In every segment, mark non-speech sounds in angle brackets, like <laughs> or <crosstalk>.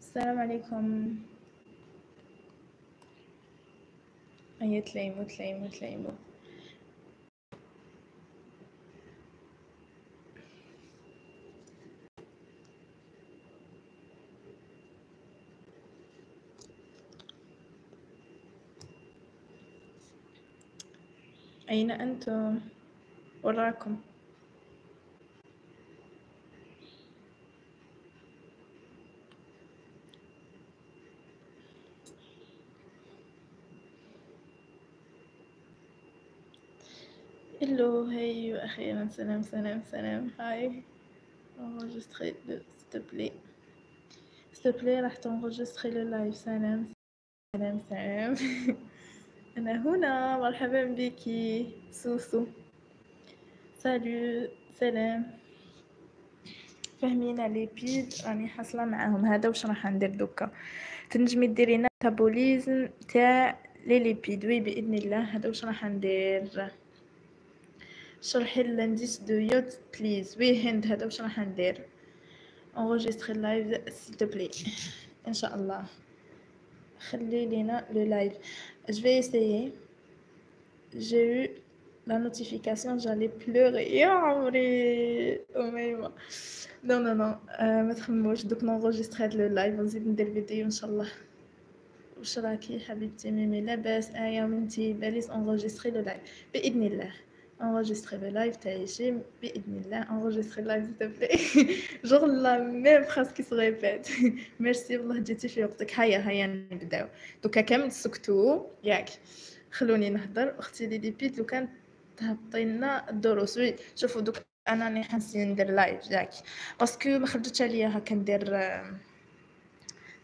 السلام عليكم هيا تلايمو تلايمو تلايمو أين أنتم؟ وراكم Hello, hey, أخيرا سلام سلام سلام. هاي s'il te plaît. راح ت enregistrer le live سلام سلام سلام. <laughs> أنا هنا مرحبا بك. سوسو. salut سلام فاهمين les lipides راني حاصلة معاهم. هذا واش راح ندير دوكا؟ تنجمي ديري métabolisme تاع les lipides. oui بإذن الله. هذا واش راح ندير. شرحي ال indice d'iode please. oui هند هذا واش راح ندير. enregistrer live s'il te plaît ان شاء الله خلي لينا le live je vais essayer. La notification j'allais pleurer يا عمري أميمة non non non ما تخموش دوك ن enregistrer هاد le live ونزيد ندير فيديو ان شاء الله واش راكي حبيبتي ميمي لاباس ايا منتي please enregistrer le live باذن الله enregistrer le live. تاعي شي باذن الله enregistrer le live s'il te plaît. <laughs> Genre la même phrase qui se répète merci والله جيتي في وقتك هيا هيا نبداو دوكا كامل سكتو ياك خلوني نهضر أختي les lipides لو كان تهبطي لنا الدروس oui شوفوا دوك أنا راني حاسين ندير live ياك parce que ما خرجتش عليا هكا ندير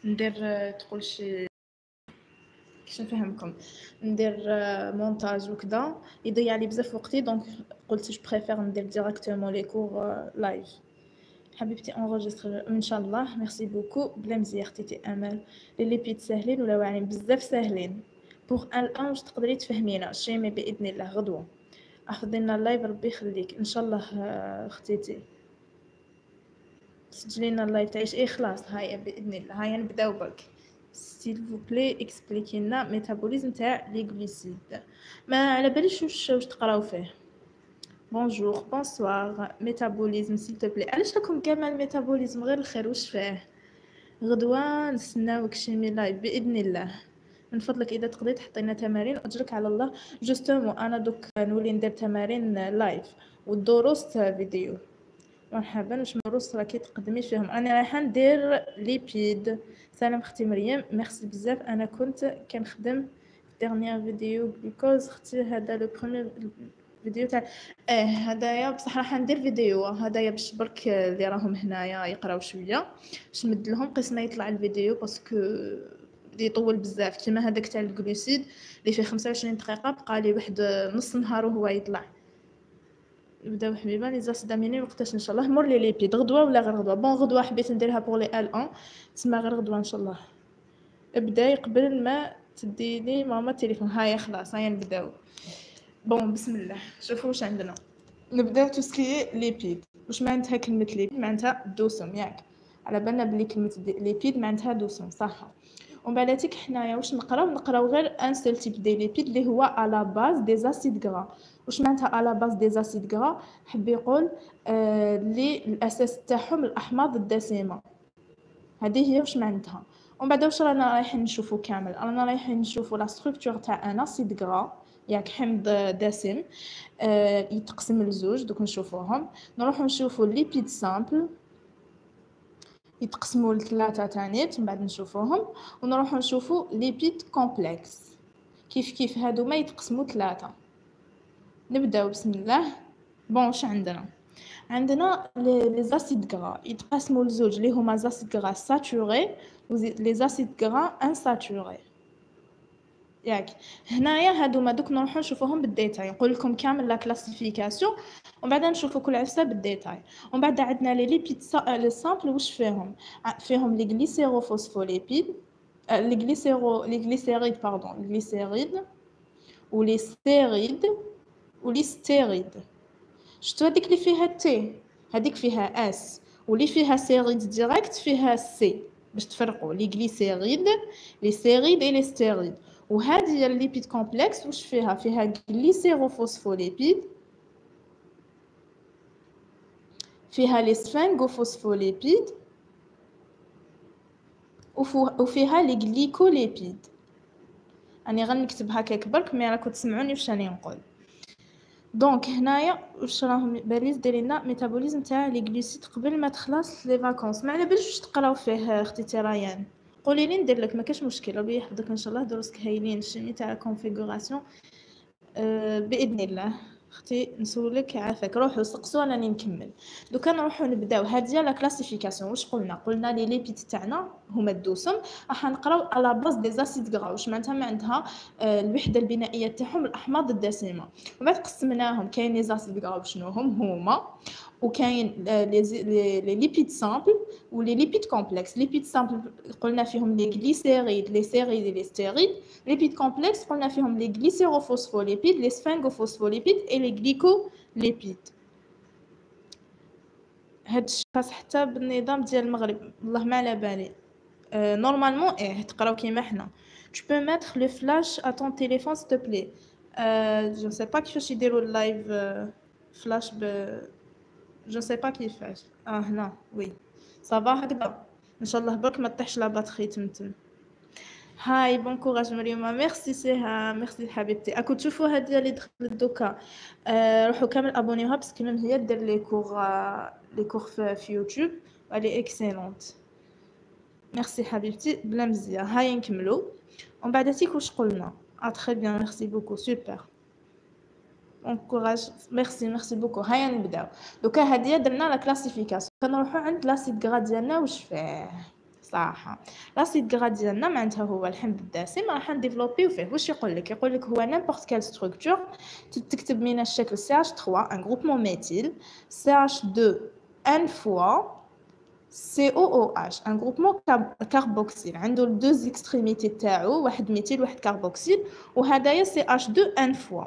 ندير تقول شي كيفاش نفهمكم؟ ندير مونتاج وكذا يضيع لي بزاف وقتي donc قلت je préfère ندير directement les cours live حبيبتي enregistrer إن شاء الله. merci beaucoup بلا مزيان تي أمل. les lipides ساهلين ولا واعرين بزاف ساهلين pour un واش تقدري تفهمينا؟ chimie بإذن الله غدوة. احفظي لنا ال live ربي يخليك. إن شاء الله اختيتي سجلي لنا ال live تعيش. اي خلاص. هاي بإذن الله. هاي نبداو s'il vous plaît expliquez لنا métabolisme تاع les glucides ما على باليش واش واش تقراو فيه؟ bonjour bonsoir métabolisme s'il te plaît علاش راكم كامل ال métabolisme غير الخير؟ واش فيه؟ غدوة نستناوك شي live بإذن الله. من فضلك إذا تقدري تحطي لنا تمارين أجرك على الله. justement أنا دوك نولي ندير تمارين live والدروس فيديو. مرحبا واش من دروس راكي تقدمي فيهم؟ أنا رايحة ندير lipides. سلام أختي مريم. ميرسي بزاف. أنا كنت كنخدم dernière فيديو because أختي هذا le premier فيديو تاع آه هدايا بصح راح ندير فيديو. هدايا باش برك اللي راهم هنايا يقراو شوية. باش نمد لهم قسم يطلع الفيديو parce que يطول بزاف. كيما هذاك تاع ال glucides اللي فيه 25 دقيقة بقى لي واحد نص نهار وهو يطلع. نبداو حبيبة les acides aminés وقتاش إن شاء الله. مور les lipides غدوة ولا غير غدوة؟ bon غدوة حبيت نديرها pour les L 1 تسمى غير غدوة إن شاء الله. ابداي قبل ما تديني ماما التليفون. هايا خلاص هايا نبداو. bon بسم الله. شوفوا واش عندنا. نبداو tout ce qui lipides واش معناتها كلمة lipide معناتها دوسم ياك. على بالنا بلي كلمة lipide معناتها دوسم صح. ومن بعداتك حنايا واش نقراو؟ نقراو غير un seul type de lipides اللي هو على base des acides gras واش معناتها على base des acides gras حب يقول آه لي الأساس تاعهم الأحماض الدسمة. هذه هي واش معناتها. ومن بعد واش رانا رايحين نشوفو كامل؟ رانا رايحين نشوفو la structure تاع un acide gras ياك حمض دسم آه يتقسم لزوج دوك نشوفوهم. نروحو نشوفو lipides simples يتقسموا لثلاثة تانيت من بعد نشوفوهم. ونروحو نشوفو lipides complexes كيف كيف هادو ما يتقسموا ثلاثة. نبداو بسم الله. bon واش عندنا؟ عندنا les acides gras يتقسموا لزوج اللي هما acides gras saturés و les acides gras insaturés ياك. هنايا هادو ما دوك نروحو نشوفوهم بال détail. نقول لكم كامل la classification ومن بعد نشوفو كل عفسة بال détail. ومن بعد عندنا les lipides les simples واش فيهم؟ فيهم les glycérophospholipides les glycéro les glycérides pardon glycérides و les stérides و les stérides شفتو هذيك اللي فيها T هذيك فيها S واللي فيها cérides direct فيها C باش تفرقوا les glycérides les cérides اي les stérides وهذه هي ال lipides complexes واش فيها؟ فيها glycérophospholipides فيها les sphingophospholipides وفيها les glycolipides راني غنكتب هكاك برك مي راكم تسمعوني واش راني نقول. donc هنايا واش راهم please دايرين لنا métabolisme تاع لي قبل ما تخلص les vacances. ما على باليش واش تقراو فيه أختي تيرايان؟ قولي لي ندير لك ما كاش مشكل. ربي يحفظك إن شاء الله. دروسك هايلين. ال chimie تاع ال configuration أه بإذن الله. أختي نسولك عافاك روحوا سقسوا راني نكمل. دوكا نروحوا نبداو. هادي la classification واش قلنا؟ قلنا les lipides تاعنا هما الدسم راح نقراو على base des acides gras واش معناتها؟ معناتها آه الوحدة البنائية تاعهم الأحماض الدسمة. وبعد قسمناهم. كاين les acides gras شنو هم هما. وكاين les lipides simples و les lipides complexes lipides simples قلنا فيهم les glycérides les cérides les stérides lipides complexes قلنا فيهم les glycérophospholipides les sphingophospholipides et les glycolipides هاد الشيء خاص حتى بالنظام ديال المغرب والله ما على بالي. أه normalement إيه تقراو كيما حنا. Tu peux mettre le flash à ton téléphone s'il te plaît. Euh, je ne sais pas كيفاش يديروا ال live flash ب je sais pas كيفاش آه هنا oui صافا هكذا ان شاء الله برك ما طيحش لا باتري تمتم هاي بون كوراج مريم ميرسي سيها ميرسي حبيبتي اكو تشوفوا هادي اللي دخلت دوكا روحوا كامل ابونيوها باسكو ميم هي دير لي كور لي كور في, يوتيوب والي اكسيلونت ميرسي حبيبتي بلا مزيان هاي نكملو ومن بعد تيك واش قلنا آه تري بيان ميرسي بوكو سوبر بون كوراج ميرسي ميرسي بوكو هيا نبداو دوكا هادي درنا la classification كنروحو عند l'acide gras ديالنا واش فيه صراحة l'acide gras ديالنا معناتها هو الحمض الدسم راح ن développer يو فيه واش يقول لك يقول لك هو n'importe quelle structure تكتب من الشكل CH3 un groupement méthyle CH2 n fois COOH un groupement carboxyle عنده deux extrémités تاعو واحد méthyle واحد carboxyle وهدايا CH2 n fois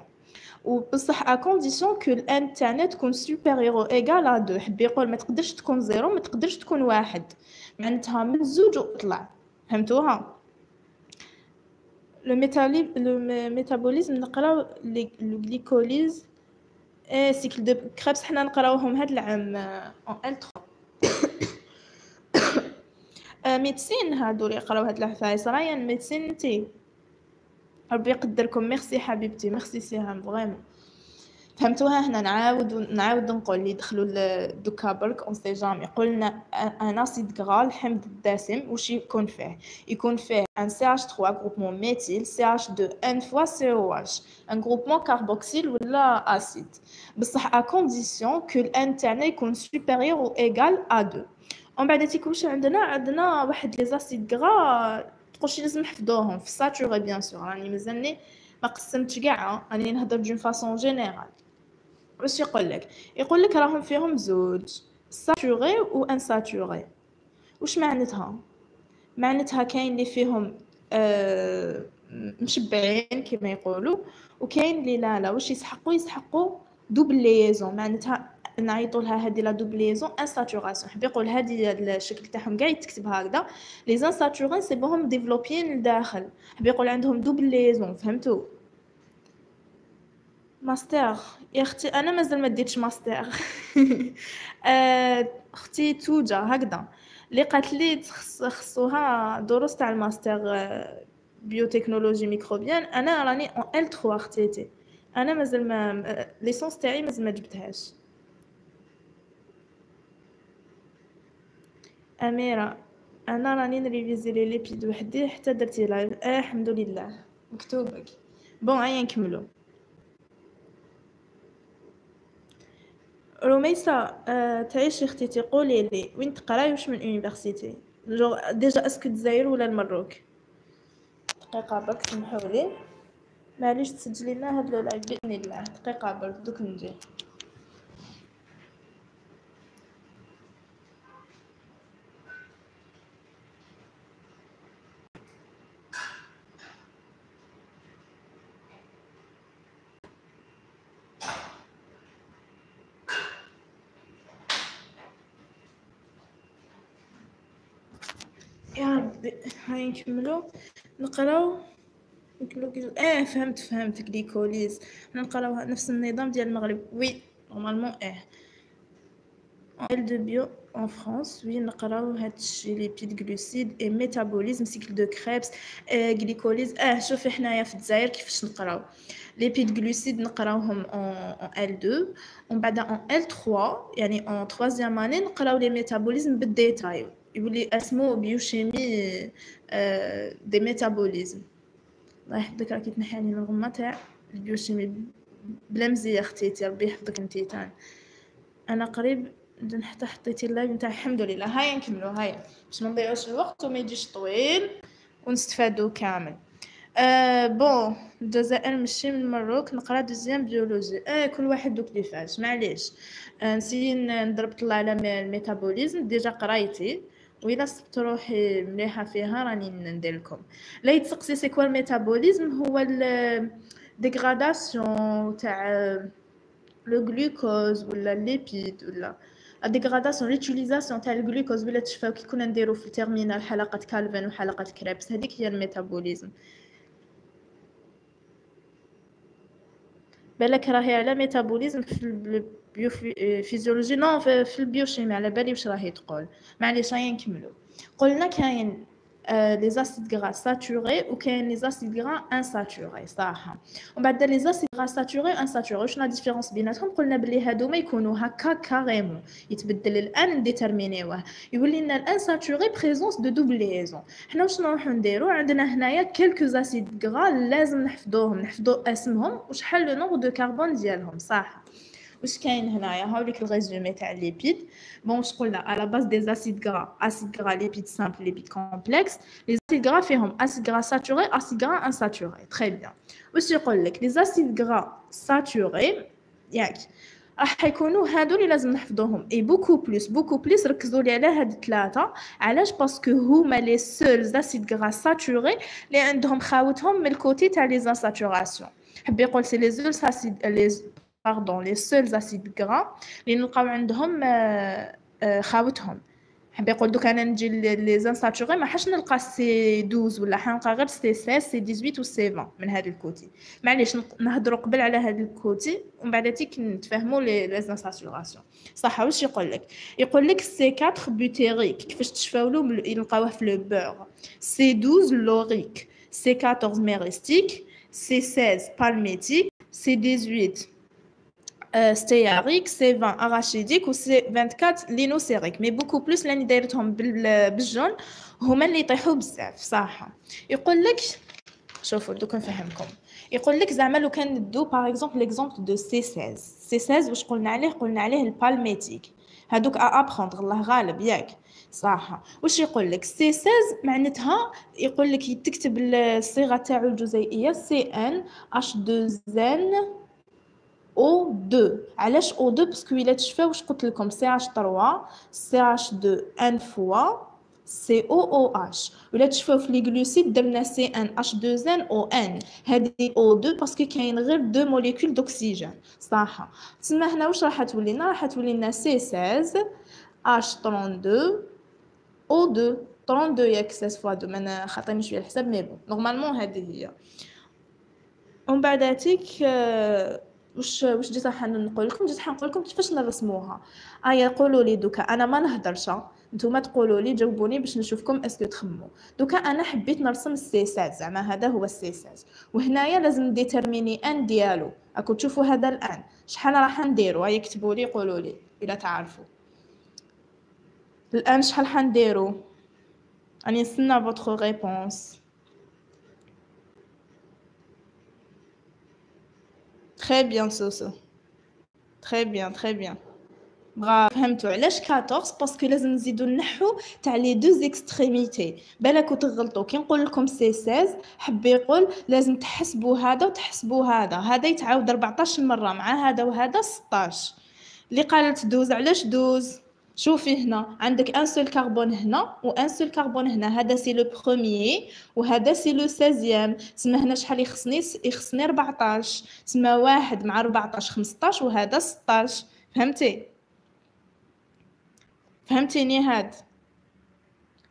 وبصح à condition que ال n تاعنا تكون supérieur ou égal à 2 حب يقول ما تقدرش تكون zéro ما تقدرش تكون واحد معناتها من زوج وطلع فهمتوها لو ميتالي le métabolisme نقراو le glycolyse et cycle de Krebs حنا نقراوهم هاد العام en L3 médecine هادو اللي يقراو هاد العفايس رايان médecine نتي ربي يقدركم. ميرسي حبيبتي ميرسي سهام vraiment. فهمتوها؟ هنا نعاود نعاود نقول لي دخلوا دوكا برك on sait jamais قلنا un acide gras الحمض الدسم واش يكون فيه؟ يكون فيه ان سي اش 3 غروبمون ميثيل سي اش 2 ان فوا COOH un groupement carboxyle ولا acide بصح à condition que ال n تاعنا يكون supérieur ou égal à 2 ومن بعد تيكون عندنا؟ عندنا واحد les acides gras تقولش لازم نحفظوهم. في saturés bien sûr راني مازالني ما قسمتش كاع راني نهضر d'une façon générale واش يقول لك؟ يقول لك راهم فيهم زوج saturés و insaturés واش معناتها؟ معناتها كاين اللي فيهم آه مشبعين كما يقولوا وكاين اللي لا لا واش يسحقوا؟ يسحقوا double liaison معناتها نعيطوا لها هذه la double liaison insaturation حبي يقول هذه الشكل تاعهم كاع يتكتب هكذا. لي زان ساتورين سي بوهم ديفلوبيين لداخل حبي يقول عندهم دوبليزون فهمتوا؟ ماستر يا أختي أنا مازال ما ديتش ماستر <laughs> أختي توجا هكذا. اللي قالت لي خصوها دروس تاع الماستر بيوتكنولوجي ميكروبيان. أنا راني اون ال 3 اختيتي أنا مازال ما ليسونس تاعي مازال ما جبتهاش. أميرة أنا راني ن réviser les lipides وحدي حتى درتي live. آه الحمد لله. مكتوبك. bon هيا نكملو. رميسة آه تعيشي أختي تقولي لي وين تقراي واش من université جو déjà est-ce que الجزائر ولا المروك؟ دقيقة برك سمحولي. معليش تسجلي لنا هاد ال live بإذن الله. دقيقة برك دوك نجي يا هاي نكملو. نقراو. نقولو آه فهمت فهمت glycolyse نقراو نفس النظام ديال المغرب. oui normalement آه. L2 bio en France. وين نقراو هادشي lipides glucides et métabolisme cycle de Krebs glycolyse آه شوفي حنايا في الجزائر كيفاش نقراو. lipides glucides نقراوهم en L2 ومن بعد en L3 يعني en 3 اني نقراو les métabolismes بال détail يولي أسمو biochimie des métabolismes. الله يحفظك راكي تنحاني من الغمه تاع ال biochimie بلا مزية أختي ربي يحفظك أنتي أنا قريب حتى حطيتي ال live نتاعي الحمد لله. هيا نكملو هيا باش ما نضيعوش الوقت وما يجيش طويل ونستفادو كامل. آه bon الجزائر ماشي من المروك نقرا deuxième biologie. آه كل واحد دوك كيفاش معليش. آه نسيت نضرب طلع على الميتابوليزم. ديجا قرايتي. وإلا صبت روحي مليحة فيها راني ندير لكم لا يتسقسي سي كوا الميتابوليزم هو ديغراداسيون تاع لو غلوكوز ولا ليبيد ولا لا ديغراداسيون ليوتيليزاسيون تاع الجلوكوز ولا تشفاو كي كنا نديرو في التيرمينال حلقة كالفين وحلقة كريبس هذيك هي الميتابوليزم. بالك راهي على métabolisme في ال biophysiologie non في ال biochimie على بالي واش راهي تقول. معليش راهي نكملو. قلنا كاين les acides gras saturés وكاين les acides gras insaturés صح. ومن بعد les acides gras saturés insaturés شنو la différence بيناتهم؟ قلنا بلي هادوما يكونوا هكا carrément. يتبدل ال n déterminيوه يولي لنا ال insaturé présence de double liaison حنا واش نروحو نديرو؟ عندنا هنايا quelques acides gras لازم نحفظوهم نحفظو اسمهم وشحال le nombre de carbone ديالهم. صح. واش كاين هنايا. هاوليك ال résumé تاع lipides. Bon واش قلنا على base des acides gras acides gras lipides simples lipides complexes les acides gras فيهم acides gras saturés acides gras insaturés très bien واش يقول لك les acides gras saturés ياك راح يكونوا هادو اللي لازم نحفظوهم et beaucoup plus beaucoup plus ركزوا لي على هاد الثلاثه علاش parce que هما les seuls acides gras saturés اللي عندهم خاوتهم من ال côté تاع les insaturations حب يقول سي les seuls acides les pardon les seuls acides gras اللي نلقاو عندهم خاوتهم حب يقول دوك أنا نجي les insaturés ما حاش نلقى C 12 ولا حنلقى غير C 16 C 18 و C 20 من هذا ال côté معليش نهضروا قبل على هذا ال côté ومن بعد تيك نتفاهموا les les insaturations صح واش يقول لك يقول لك C 4 butyrique كيفاش تشفاولو نلقاوه في le beurre C 12 laurique C 14 myristique C 16 palmitique C 18 stéarique C 20 arachidique و C 24 lignocérique mais beaucoup plus لاني دايرتهم بالجون هما اللي يطيحوا بزاف صح يقول لك شوفوا دوك نفهمكم يقول لك زعما لو كان ندو par exemple l'exemple de C 16 C 16 واش قلنا عليه قلنا عليه ال palmitique هادوك à prendre الله غالب ياك صح واش يقول لك C 16 معناتها يقول لك يتكتب الصيغه تاعو الجزيئيه سي ان اش 2 زين O 2 علاش أو 2 parce que الا تشفى واش قلت لكم CH3 CH2 n fois C O O H ولا تشفاو في les glucides درنا CnH2nOn هذه O 2 parce que كاين غير deux molécules d'oxygène صح تسمى هنا واش راح تولي لنا راح تولي لنا C16 H32 O2 32 ياك 16 fois 2 أنا خاطيني شوية الحساب mais bon normalement هذه هي ومن بعد هاتيك واش واش جيت راح نقول لكم؟ جيت نقول لكم كيفاش نرسموها. ايا قولوا لي donc أنا ما نهضرش نتوما تقولوا لي جاوبوني باش نشوفكم est-ce que تخمو donc أنا حبيت نرسم ال C16 زعما هذا هو ال C16 وهنايا لازم نdéterminer ال n ديالو. راكم تشوفوا هذا ال n. شحال راح نديرو؟ هيا كتبوا لي قولوا لي إلا تعرفوا. ال n شحال حنديرو؟ راني نستنى votre réponse Très bien, Soso. Très bien, très bien. برافو فهمتوا علاش 14 parce que لازم نزيدو نحو تاع les deux extrémités بالك تغلطوا كي نقول لكم C 16 حب يقول لازم تحسبوا هذا وتحسبوا هذا هذا يتعاود 14 مره مع هذا وهذا 16 اللي قالت دوز علاش دوز شوفي هنا عندك un seul carbone هنا و un seul carbone هنا. هذا c'est le premier وهذا c'est le 16 تسمى هنا شحال يخصني؟ يخصني 14 تسمى واحد مع 14 15 وهذا 16 فهمتي؟ فهمتيني هاد؟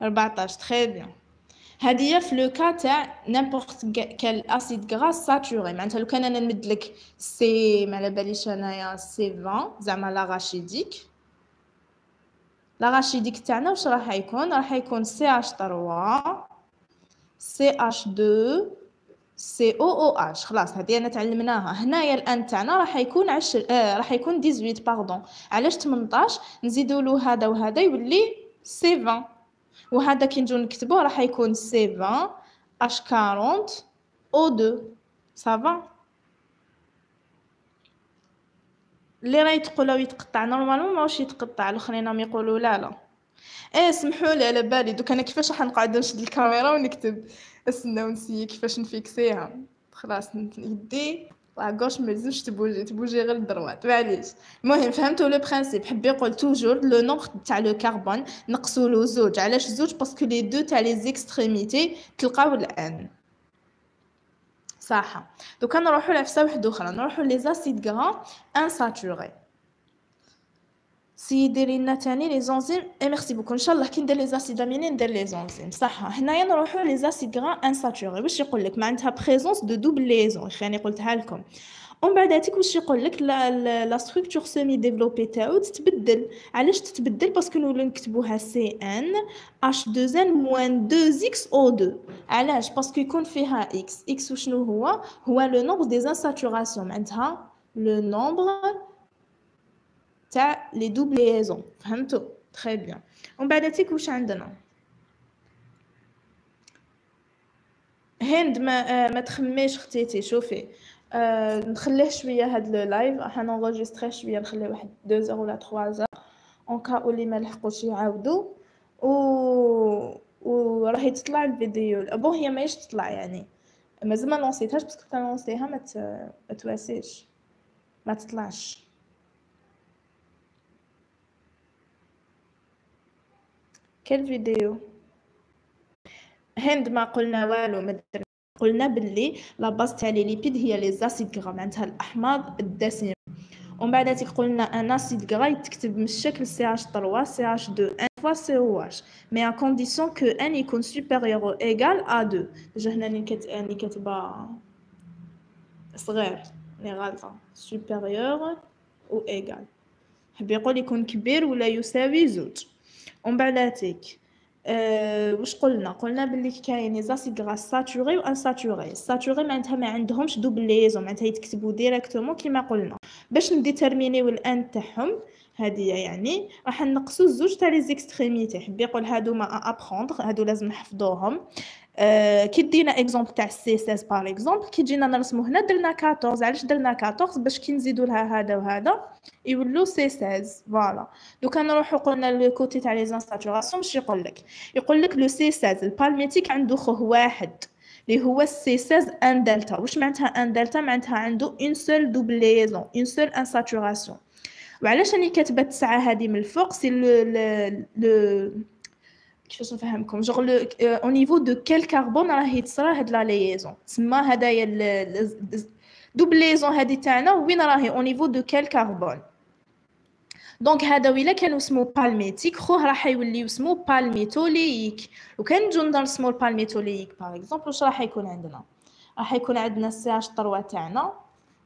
14 très bien. هذه في le cas تاع n'importe quel acide gras saturé معناتها لو كان أنا نمد لك C ما على باليش أنايا C 20 زعما l'arachidique l'arachidique تاعنا واش راح يكون؟ راح يكون سي اش 3 سي اش 2 سي أو أو اش خلاص هذه أنا تعلمناها. هنايا ال n تاعنا راح يكون 10 آه راح يكون 18 pardon. علاش 18 نزيدوا له هذا وهذا يولي C 20 وهذا كي نجيو نكتبوه راح يكون C 20 H 40 O 2 ça va اللي راه يتقولوا يتقطع. normalement ماهوش يتقطع؟ الأخرين راهم يقولوا لا لا. إيه سمحوا لي على بالي. دوك أنا كيفاش راح نقعد نشد الكاميرا ونكتب استناو نessayer كيفاش نfixيها؟ خلاص يدي la gauche ما لازمش تبوجي تبوجي غير ال droite. معليش. المهم فهمتوا le principe حبي يقول toujours le nombre تاع le carbone نقصوا له زوج. علاش زوج؟ parce que les deux تاع les extrémités تلقاو ال n. صح. donc نروحوا لعفسه واحدة أخرى نروحوا les acides insaturés سي ديري لنا تاني les enzymes et merci beaucoup. إن شاء الله كي ندير les acides aminés ندير les enzymes. صح. هنايا نروحوا les acides gras insaturés واش يقول لك؟ معناتها présence de double liaison خليني قلتها لكم. ومن بعد هاتيك واش يقول لك la la structure semi-développée تاعو تتبدل. علاش تتبدل؟ parce que نولو نكتبوها C n H 2 n moins 2 x O 2 علاش؟ parce que يكون فيها إكس إكس وشنو هو؟ هو le nombre d'insaturations معناتها le nombre تاع les doubles liaisons فهمتوا très bien ومن بعد تيك واش عندنا؟ هند ما ما تخميش ختيتي شوفي. آه نخليه شوية هاد le live. راح نenregistrer شوية نخليه واحد 2 jours ولا 3 jours en cas اللي ما لحقوش يعاودوا و وراهي تطلع الفيديو. bon هي ماهيش تطلع يعني. مازال ما lancيتهاش parce que كان lancيها ما تواسيش. ما تطلعش. كل فيديو هند ما قلنا والو ما قلنا باللي la base تاع les lipides هي les acides gras معناتها الأحماض الدسمة. ومن بعد قلنا أن acide gras يتكتب من الشكل سي اش 3 سي اش 2 ان فوا سي أو اش mais à condition que n يكون supérieur ou égal à 2 déjà هنا اللي كاتبه صغير لي غالطه supérieur ou égal حب يقول يكون كبير ولا يساوي زوج. ومن بعداتك أه واش قلنا؟ قلنا بلي كاين acides gras saturés و insaturés. saturés معناتها ما عندهمش double liaison معناتها يتكتبوا directement كيما قلنا. باش نdéterminيو ال n تاعهم هذه يعني راح نقصوا الزوج تاع les extrémités حب يقول هادو à apprendre هادو لازم نحفظوهم. كي دينا exemple تاع C16 par exemple كي جينا نرسمو هنا درنا 14 علاش درنا 14 باش كي نزيدو لها هذا وهذا يولو C16 voilà donc نروحو قلنا le côté تاع les insaturations باش يقول لك يقول لك le C16 ال palmitique عنده خوه واحد اللي هو ال C16 1 delta واش معناتها ان دلتا معناتها عنده une seule double liaison une seule insaturation وعلاش راني كاتبه التسعه هذه من الفوق c'est le le كيفاش نفهمكم لو au niveau de quel carbone راهي تصرا هاد la liaison تسمى هدايا double liaison هادي تاعنا وين راهي au niveau de quel carbone donc هذا ولا كانوا اسمو palmitique خوه راح يوليو اسمو palmitoléique وكان نجو نرسمو ال palmitoléique par exemple واش راح يكون عندنا راح يكون عندنا ال CH3 تاعنا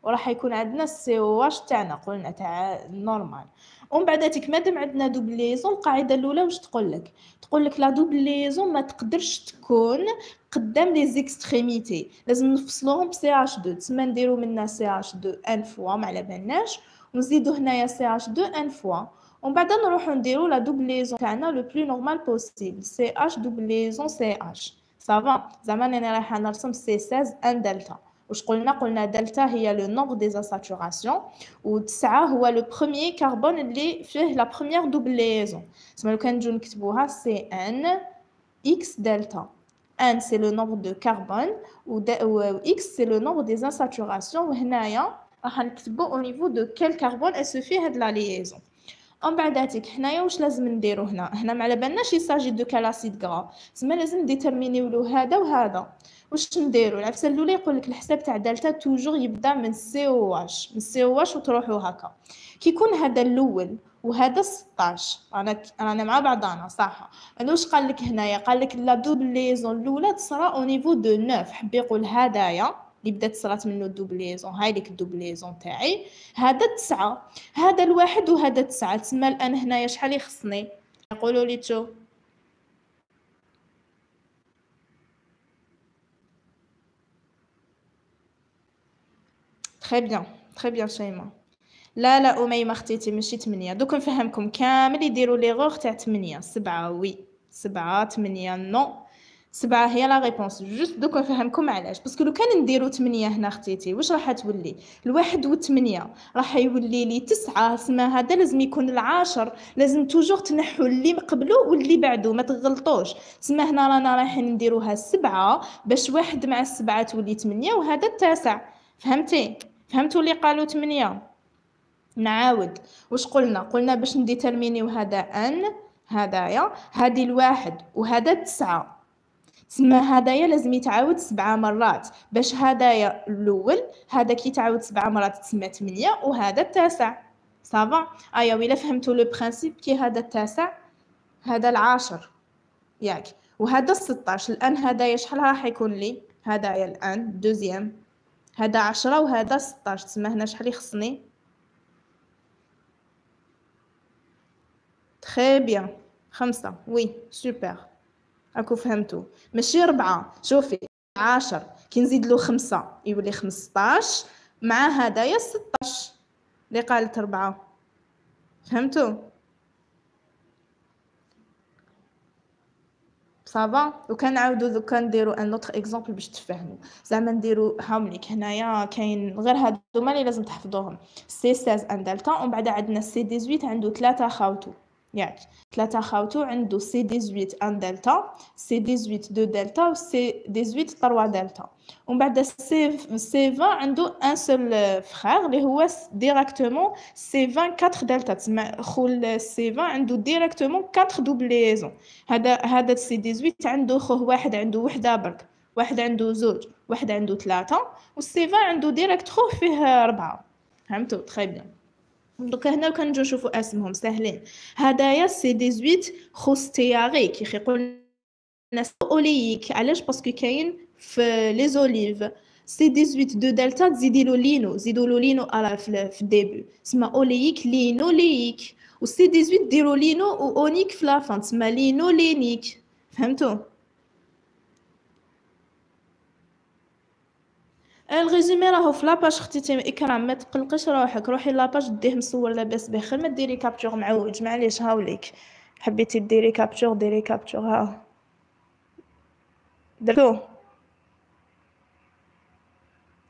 وراح يكون عندنا ال COOH تاعنا قلنا تاع normal ومن بعد مادام عندنا double liaison القاعدة الأولى واش تقول لك؟ تقول لك la double liaison ما تقدرش تكون قدام les extrémités لازم نفصلوهم ب CH2 تسمى نديرو منها CH2 n fois ما على بالناش. ونزيدو هنايا CH2 n fois. ومن بعد نروحو نديرو la double liaison تاعنا le plus normal possible CH double liaison CH ça va زعما أنا رايحة نرسم C16 1 delta. واش قلنا قلنا دلتا هي le nombre d'insaturations و 9 هو le premier carbone اللي فيه la première double liaison تسمى لو كان نجيو نكتبوها Cn x delta n c'est le nombre de carbones و x c'est le nombre d'insaturations وهنايا راح نكتبو au niveau de quel carbone se fait هاد la liaison ومن بعداتك حنايا واش لازم نديرو هنا؟ هنا ما على بالناش il s'agit de quel acide gras تسمى لازم نdéterminيو له هذا وهذا. واش نديرو؟ العفسة الأولى يقول لك الحساب تاع delta toujours يبدأ من سي أو واش من سي أو واش وتروحوا هكا. كي يكون هذا الأول وهذا 16 انا رانا مع بعضنا صح. أنا واش قال لك هنايا؟ قال لك la double liaison الأولى تصرا au niveau de 9 حب يقول هدايا. اللي بدات صرات منه ال double liaison هاي ليك ال double liaison تاعي. هذا تسعة هذا الواحد وهذا تسعة. تسمى ال n هنايا شحال يخصني؟ قولوا لي تشو très bien très bien شيماء لا لا أميمة خطيتي ماشي تمنية دوك نفهمكم كامل يديروا l'erreur تاع تمنية. سبعة oui. سبعة تمنية non. سبعة هي la réponse. juste دوك نفهمكم علاش. parce que لو كان نديرو تمنية هنا خطيتي واش راح تولي؟ الواحد والثمانية راح يولي لي تسعة سما هذا لازم يكون العاشر. لازم toujours تنحو اللي قبلو واللي بعدو ما تغلطوش. سما هنا رانا رايحين نديروها سبعة باش واحد مع السبعة تولي تمنية وهذا التاسع. فهمتي؟ فهمتوا اللي قالوا تمنية؟ نعاود. واش قلنا؟ قلنا باش نdéterminيو هذا n هدايا هادي الواحد وهذا تسعة. تسمى هدايا لازم يتعاود سبعة مرات. باش هدايا الأول هذا كي يتعاود سبعة مرات تسمى تمنية وهذا التاسع. ça va آيا ويلا فهمتوا le principe كي هذا التاسع؟ هذا العاشر. ياك. وهذا 16 ال n هدايا شحال راح يكون لي؟ هدايا ال n deuxième. هذا عشرة وهذا ستاش. تسمى هنا شحال يخصني؟ très bien خمسة. oui super راكو فهمتو. ماشي ربعة. شوفي عشر. كي نزيد له خمسة يولي خمسطاش. مع هدايا ستاش اللي قالت ربعة. فهمتو؟ ça va؟ وكان نعاودو donc نديرو un autre exemple باش تفهموا زعما نديرو هاومليك هنايا كاين غير هادو اللي لازم تحفظوهم. C16 1 delta ومن بعد عندنا C18 عنده ثلاثة خاوتو. ياك. ثلاثة خاوتو عنده C18 1 delta C18 2 delta و C18 3 دلتا. ومن بعد C C20 عنده un seul frère اللي هو directement C20 4 delta. تسمى خو C20 عنده directement 4 doubles liaisons هذا هذا سي 18 عنده خوه واحد عنده وحده برك. واحد عنده زوج واحد عنده ثلاثة والسي 20 عنده ديريكت خوه فيه ربعة. فهمتوا تخي بيان. دوكا هنا كنجيو نشوفوا أسمهم ساهلين هدايا سي 18 خوستياري يقول الناس اوليك علاش؟ باسكو كاين في لي زوليف. سي 18 دو دلتا تزيدي له لينو. زيدوا له لينو على في الديبي. تسمى اوليك لينو ليك و C 18 ديروا lino و énique في la fin تسمى linolénique. فهمتوا ال résumé راهو في la page أختي اكرام ما تقلقيش روحك روحي la page ديه مصور لاباس به خير ما ديري capture معوج معليش هاوليك حبيتي ديري capture ديري capture ها درتو؟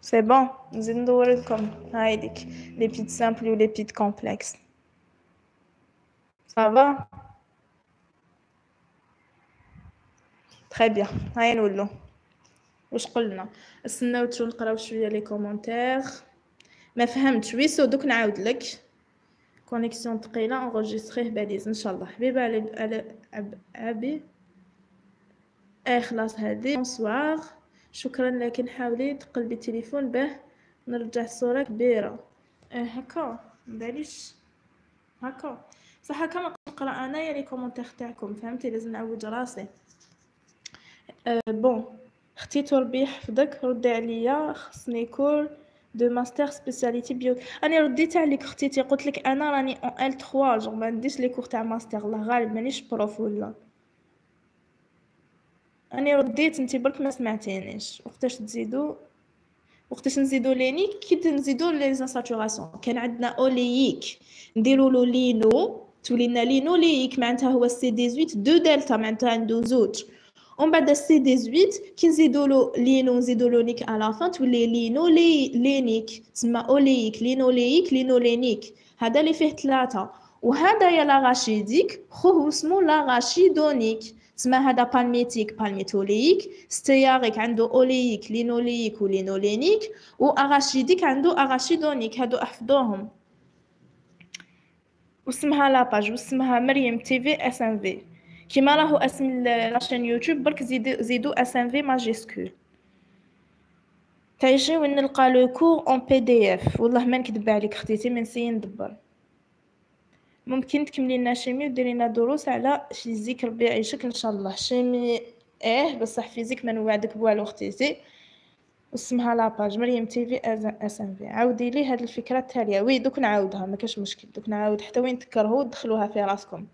c'est bon نزيد ندور لكم هايديك les lipides simples و les lipides complexes ça va très bien هاي نولو. واش قلنا؟ استناو تشو نقراو شوية les commentaires. ما فهمتش. ويسو دوك نعاود لك. connexion ثقيله enregistrer please. إن شاء الله. حبيبة على على أبي. اي خلاص هادي. bonsoir. شكرا لكن حاولي تقلبي التليفون به. نرجع الصورة كبيرة. آه هكا. مباليش. هكا. صح هكا ما نقرأ أنايا les commentaires تاعكم. فهمتي؟ لازم نعوج راسي. أه bon. أختي تربي حفظك ردي عليا خصني cours de master spécialité bio. أنا رديت عليك اختيتي قلت لك أنا راني en L 3 je ما عنديش les cours تاع ماستر الله غالب مانيش prof ولا. اني رديت انت برك ما سمعتينيش. وقتاش تزيدو؟ وقتاش نزيدو lénique كي نزيدو les insaturations كان عندنا oléique. نديرو له lino تولينا linoléique معناتها هو C 18 deux delta معناتها عنده زوج. ومن بعد C 18 كي نزيدو له lino نزيدو له énique على la fin تولي linolénique تسمى oléique linoléique linolénique هذا اللي فيه ثلاثة وهذا يا l'arachidique خوه اسمو l'arachidonique تسمى هذا palmitique palmitoléique stéarique عنده oléique linoléique و linolénique و arachidique عنده arachidonique هادو احفظوهم واسمها la page واسمها مريم TV SMV كيما راهو اسم la chaîne YouTube برك زيدو زيدو SMV majuscule وين نلقى le cours en PDF والله ما نكذب عليك خديتي من سي ندبر. ممكن تكملي لنا chimie وديري لنا دروس على physique ربي يعيشك إن شاء الله. chimie إيه بصح physique ما نوعدك بوالو اختيتي اسمها la page مريم TV SMV. عاودي لي هاد الفكرة التالية. oui دوك نعاودها ما كاش مشكل. دوك نعاود حتى وين تكرهوا دخلوها في راسكم.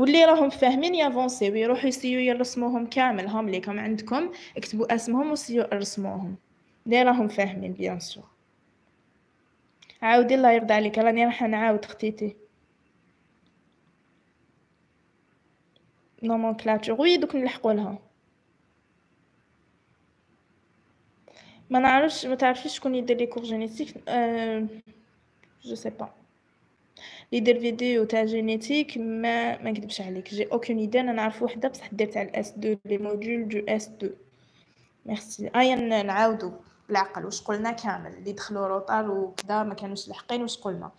واللي راهم فاهمين يافونسيو يروحوا يسيو يرسموهم كامل هم ليكم عندكم اكتبوا اسمهم وسيو يرسموهم اللي راهم فاهمين bien sûr. عاودي الله يرضى عليك راني راح نعاود اختيتي. nomenclature oui دوك نلحقوا لها. ما نعرفش ما تعرفيش شكون يدير لي cours génétique أه... je sais pas يدير فيديو تاع génétique ما ما نكذبش عليك j'ai aucune idée أنا نعرف وحده بصح دير تاع ال S 2 les modules de S 2 ميرسي ايا نعاودو بالعقل واش قلنا كامل اللي دخلوا retard وكذا ما كانوش لاحقين واش قلنا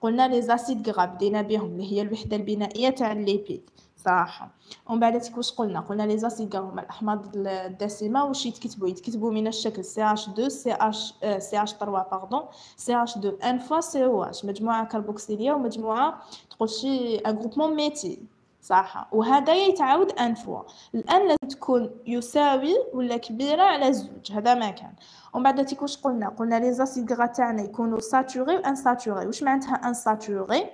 قلنا les acides gras بدينا بهم اللي هي الوحده البنائيه تاع ال lipides صراحة ومن بعد واش قلنا؟ قلنا les acides هما الاحماض الدسمة واش يتكتبوا يتكتبوا من الشكل سي اش 2 سي اش سي اش 3 باردون سي اش 2 ان فوا سي أو اش مجموعة كربوكسيليه ومجموعة تقول شي un groupement méthyle صح. وهذا يتعاود n fois الآن لازم تكون يساوي ولا كبيرة على زوج. هذا ما كان. ومن بعد تيكون قلنا؟ قلنا les acides gras تاعنا يكونوا saturés و insaturés واش معناتها insaturés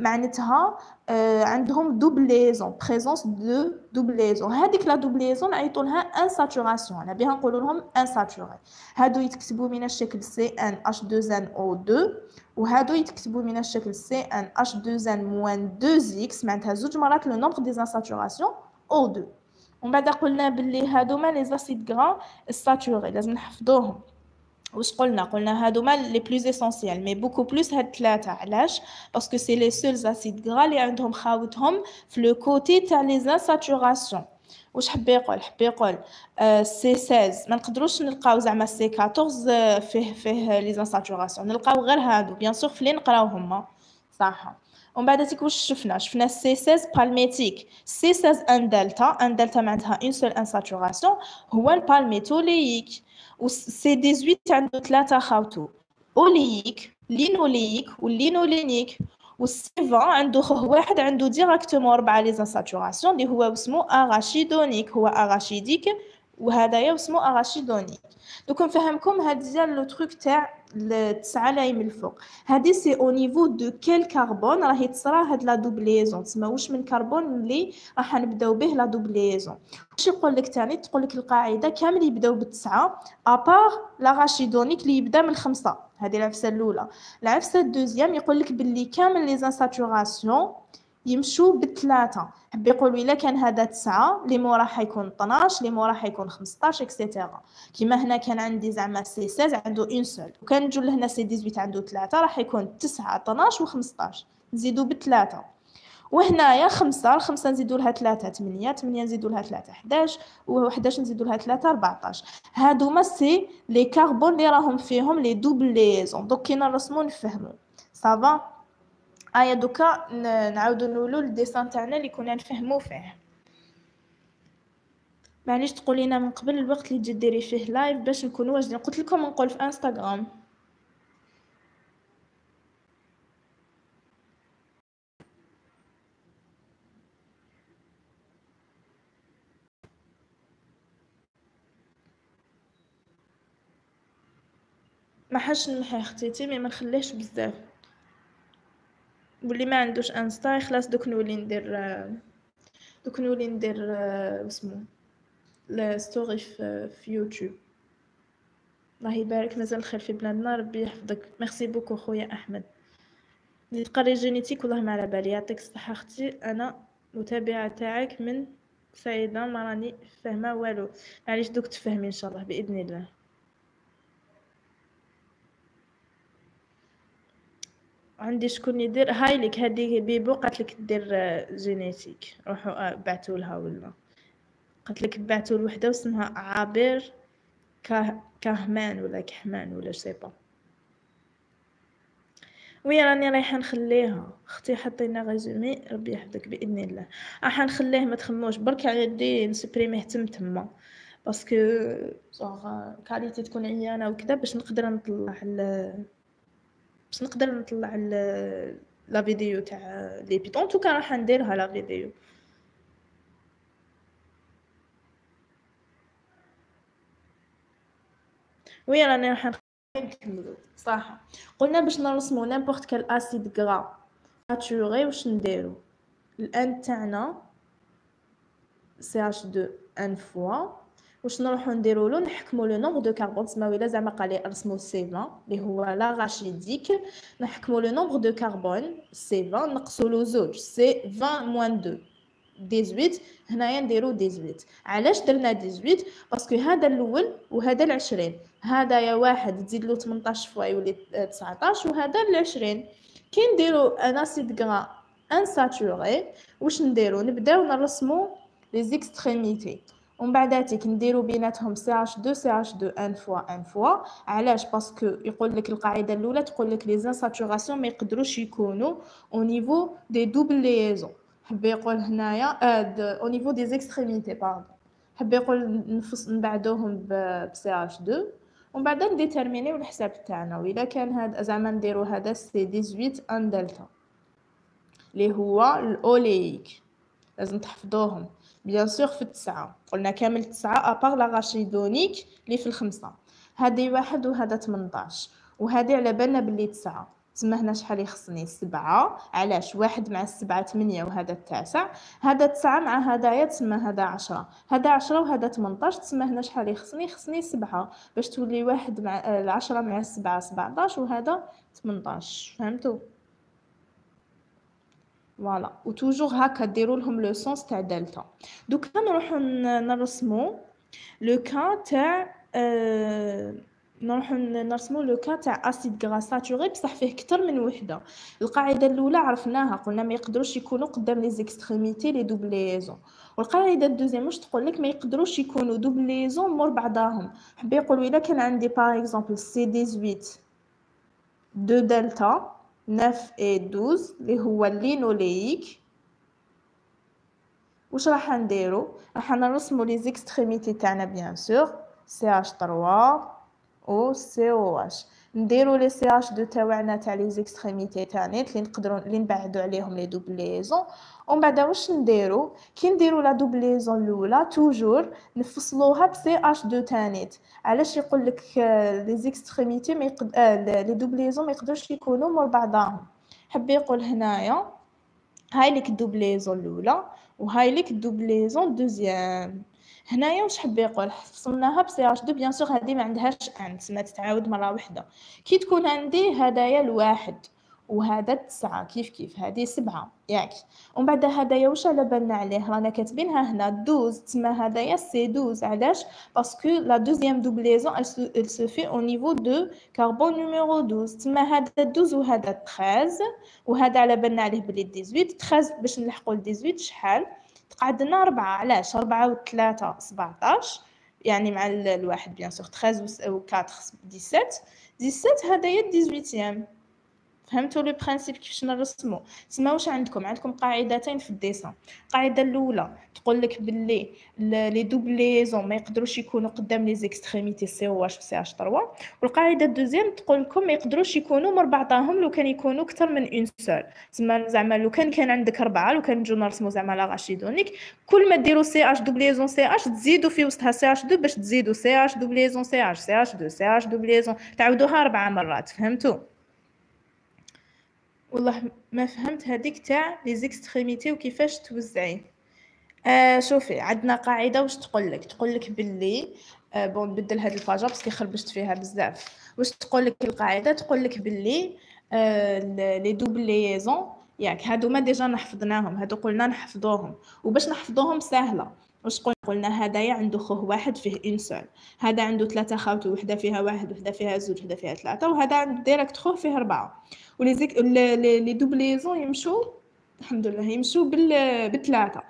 معناتها آه عندهم double liaison présence de double liaison هذيك la double liaison نعيطوا لها insaturation أنا بها نقولوا لهم insaturés هادو يتكتبوا من الشكل سي ان اش 2 ان أو 2 وهادو يتكتبوا من الشكل C n H 2 n moins 2 x معناتها زوج مرات le nombre d'insaturations O 2 ومن بعد قلنا باللي هادوما les acides gras saturés لازم نحفظوهم. واش قلنا قلنا هادوما les plus essentiels mais beaucoup plus هاد ثلاثة علاش parce que c'est les seuls acides gras اللي عندهم خاوتهم في le côté تاع les insaturations واش حب يقول حب يقول آه C 16 ما نقدروش نلقاو زعما C 14 فيه فيه les insaturations نلقاو غير هادو bien sûr فين نقراو هما صح ومن بعد تيك واش شفنا شفنا C 16 palmitique C 16 un delta un delta معناتها une seule insaturation هو ال palmitoléique و C 18 عنده ثلاثة خاوتو oléique linoléique وال linolénique وال C vingt عنده خوه واحد عنده directement ربعة les insaturations اللي هو اسمه arachidonique هو arachidique وهذايا اسمه arachidonique دوك نفهمكم هاد le truc تاع التسعة لايم الفوق. هادي c'est au niveau de quel carbone راهي تصرا هاد la double liaison. تسمى واش من كربون اللي راح نبداو به la double liaison. واش يقول لك تاني؟ تقول لك القاعدة كامل يبداو بالتسعة à part l'arachidonique اللي يبدا من الخمسه هذه العفسة الأولى. العفسة ال deuxième يقول لك باللي كامل les insaturations يمشوا بالثلاثه حب يقول إلا كان هذا تسعة اللي موراه حيكون 12 اللي موراه حيكون 15 et cetera كيما هنا كان عندي زعما C 16 عنده une seule. وكان نجو لهنا C 18 عنده ثلاثة راح يكون 9 12 و15 نزيدو بالثلاثه وهنايا خمسة الخمسة نزيدو لها ثلاثة ثمانية ثمانية نزيدو لها ثلاثة حداش وحداش نزيدو لها ثلاثة ربعطاش. هادو c'est les carbones اللي راهم فيهم les doubles liaisons دوك كي نرسمو نفهمو. ça va ايا دوكا نعاودو نولو ال dessin تاعنا اللي كنا نفهمو فيه. معليش تقولينا من قبل الوقت اللي تجي ديري فيه live باش نكونوا واجدين. قلت لكم نقول في انستغرام ما حاش نمحي اختيتي mais ما نخليهش بزاف. واللي ما عندوش انستا خلاص دوك نولي ندير دوك نولي ندير اسمو story في, في يوتيوب. الله يبارك مازال الخير في بلادنا ربي يحفظك. merci beaucoup خويا أحمد. اللي تقري génétique والله ما على بالي. يعطيك الصحة أختي. أنا متابعة تاعك من سعيده ما راني فاهمة والو. معليش دوك تفهمي إن شاء الله بإذن الله. عندي شكون يدير؟ هاي لك هذه بيبو قالت لك دير جينيتيك روحوا بعثوا لها ولا. قالت لك بعثوا لوحدة واسمها عابر كهمان ولا كحمان ولا سيبا وي راني رايحه نخليها أختي حطينا ريزومي ربي يحفظك بإذن الله. راح نخليه ما تخموش. برك على يدي نسبريميه تم تما. باسكو زوغ كاليتي تكون عيانة وكذا باش نقدر نطلع باش نقدر نطلع la vidéo تاع لي بيتون. tout cas راح نديرها la vidéo. oui راني راح نكملو. صح. قلنا باش نرسمو n'importe quel acide gras. saturé واش نديرو؟ ال n تاعنا CH 2 n fois واش نروحو نديرو نحكمو le nombre de carbones تسمى إلا زعما قال لي أرسمو C 20 اللي هو l'arachidique. نحكمو le nombre de carbones C 20 نقصو له زوج C 20 moins 2 18 هنايا نديرو 18 علاش درنا 18 parce que هذا الأول وهذا العشرين. هذا يا واحد تزيد له 18 fois يولي 19 وهذا العشرين. كي نديرو un acide gras insaturé واش نديرو؟ نبداو نرسمو les extrémités. ومن بعداتك نديرو بيناتهم CH 2 CH 2 n fois n fois. علاش؟ parce que يقول لك القاعدة الأولى تقول لك les insaturations ما يقدروش يكونوا au niveau des doubles liaisons حب يقول هنايا au niveau des extrémités pardon حب يقول نفص نبعدوهم ب CH 2 ومن بعد نديتيرمينيو الحساب تاعنا. واذا كان هذا زعما نديرو هذا C 18 un delta. اللي هو ال oléique لازم تحفظوهم. bien sûr في التسعة. قلنا كامل تسعة à part l'arachidonique اللي في الخمسة. هادي واحد وهذا 18 وهادي على بالنا بلي تسعة. تما هنا شحال يخصني؟ سبعة. علاش؟ واحد مع السبعة ثمانية وهذا التاسع. هذا تسعة مع هدايا تسمى هذا عشرة. هذا عشرة وهذا تمنطاش. تسمى هنا شحال يخصني؟ يخصني سبعة. باش تولي واحد مع العشرة مع السبعة سبعطاش وهذا تمنطاش. فهمتوا voilà و toujours هكا ديروا لهم le sens تاع دلتا دوكا نروحو نرسمو le cas تاع أه نروحو نرسمو le cas تاع acide gras saturé بصح فيه كتر من وحده القاعده الاولى عرفناها قلنا ما يقدروش يكونوا قدام les extrémités les doubles liaisons والقاعده ال deuxième واش تقول لك ما يقدروش يكونوا doubles liaisons مور بعضاهم حبي يقولوا الا كان عندي par exemple C 18 deux delta 9 et 12 اللي هو ال linoléique واش راح نديرو؟ راح نرسمو les extrémités تاعنا bien sûr CH 3 أو COOH. نديرو les CH deux تاعنا تاع les extrémités تاعنا اللي نقدروا اللي نبعدو عليهم les doubles liaisons ومن بعد واش نديرو؟ كي نديرو la double liaison الأولى toujours نفصلوها ب CH deux تانيت علاش يقول لك les extrémités ما يقد... آه les doubles liaisons ما يقدرش يكونوا مور بعضهم. حب يقول هنايا هاي لك ال double liaison الأولى وهاي لك ال double liaison deuxième. هنايا واش حب يقول؟ فصلناها ب CH deux bien sûr هذه ما عندهاش n تسمى تتعاود مرة واحدة كي تكون عندي هدايا الواحد وهذا تسعة. كيف كيف؟ هذه سبعة. ياك ومن بعد هدايا واش على بالنا عليه؟ رانا كاتبينها هنا douze. تسمى هدايا c'est douze. علاش؟ parce que la deuxième double liaison elle se fait au niveau de carbone numéro 12 تسمى هذا douze وهذا 13 وهذا على بالنا عليه بلي 18 13 باش نلحقوا ل 18 شحال؟ تقعدنا أربعة علاش؟ أربعة وثلاثة سبعتاش يعني مع الواحد bien sûr 13 و 4 17 17 هدايا 18 فهمتوا le principe كيفاش نرسمو؟ تسمى واش عندكم؟ عندكم قاعدتين في ال dessin القاعدة الأولى تقول لك باللي les doubles liaisons ما يقدروش يكونوا قدام les extrémités COOH CH 3 والقاعدة ال deuxième تقول لكم ما يقدروش يكونوا مر بعضهم لو كان يكونوا أكثر من un seul. تسمى زعما لو كان كان عندك أربعة لو كان نجو نرسمو زعما l'arachidonique كل ما ديروا CH double liaison CH تزيدوا في وسطها CH 2 باش تزيدوا CH double liaison CH CH 2 CH double liaison تعاودوها أربعة مرات فهمتوا والله ما فهمت هذيك تاع les extrémités وكيفاش توزعين آه شوفي عندنا قاعدة واش تقول لك؟ تقول لك باللي آه bon نبدل هذه الباجا parce que خربشت فيها بزاف. واش تقول لك القاعدة؟ تقول لك باللي آه les doubles liaisons ياك هادو ما déjà نحفظناهم هادو قلنا نحفظوهم. وباش نحفظوهم سهلة. واش قلنا قلنا هدايا عنده خوه واحد فيه un seul هذا عنده ثلاثة خاوته وحدة فيها واحد وحدة فيها زوج وحدة فيها ثلاثة وهذا عنده direct خوه فيه أربعة. و les ex- les doubles liaisons يمشوا الحمد لله يمشوا بال بثلاثة.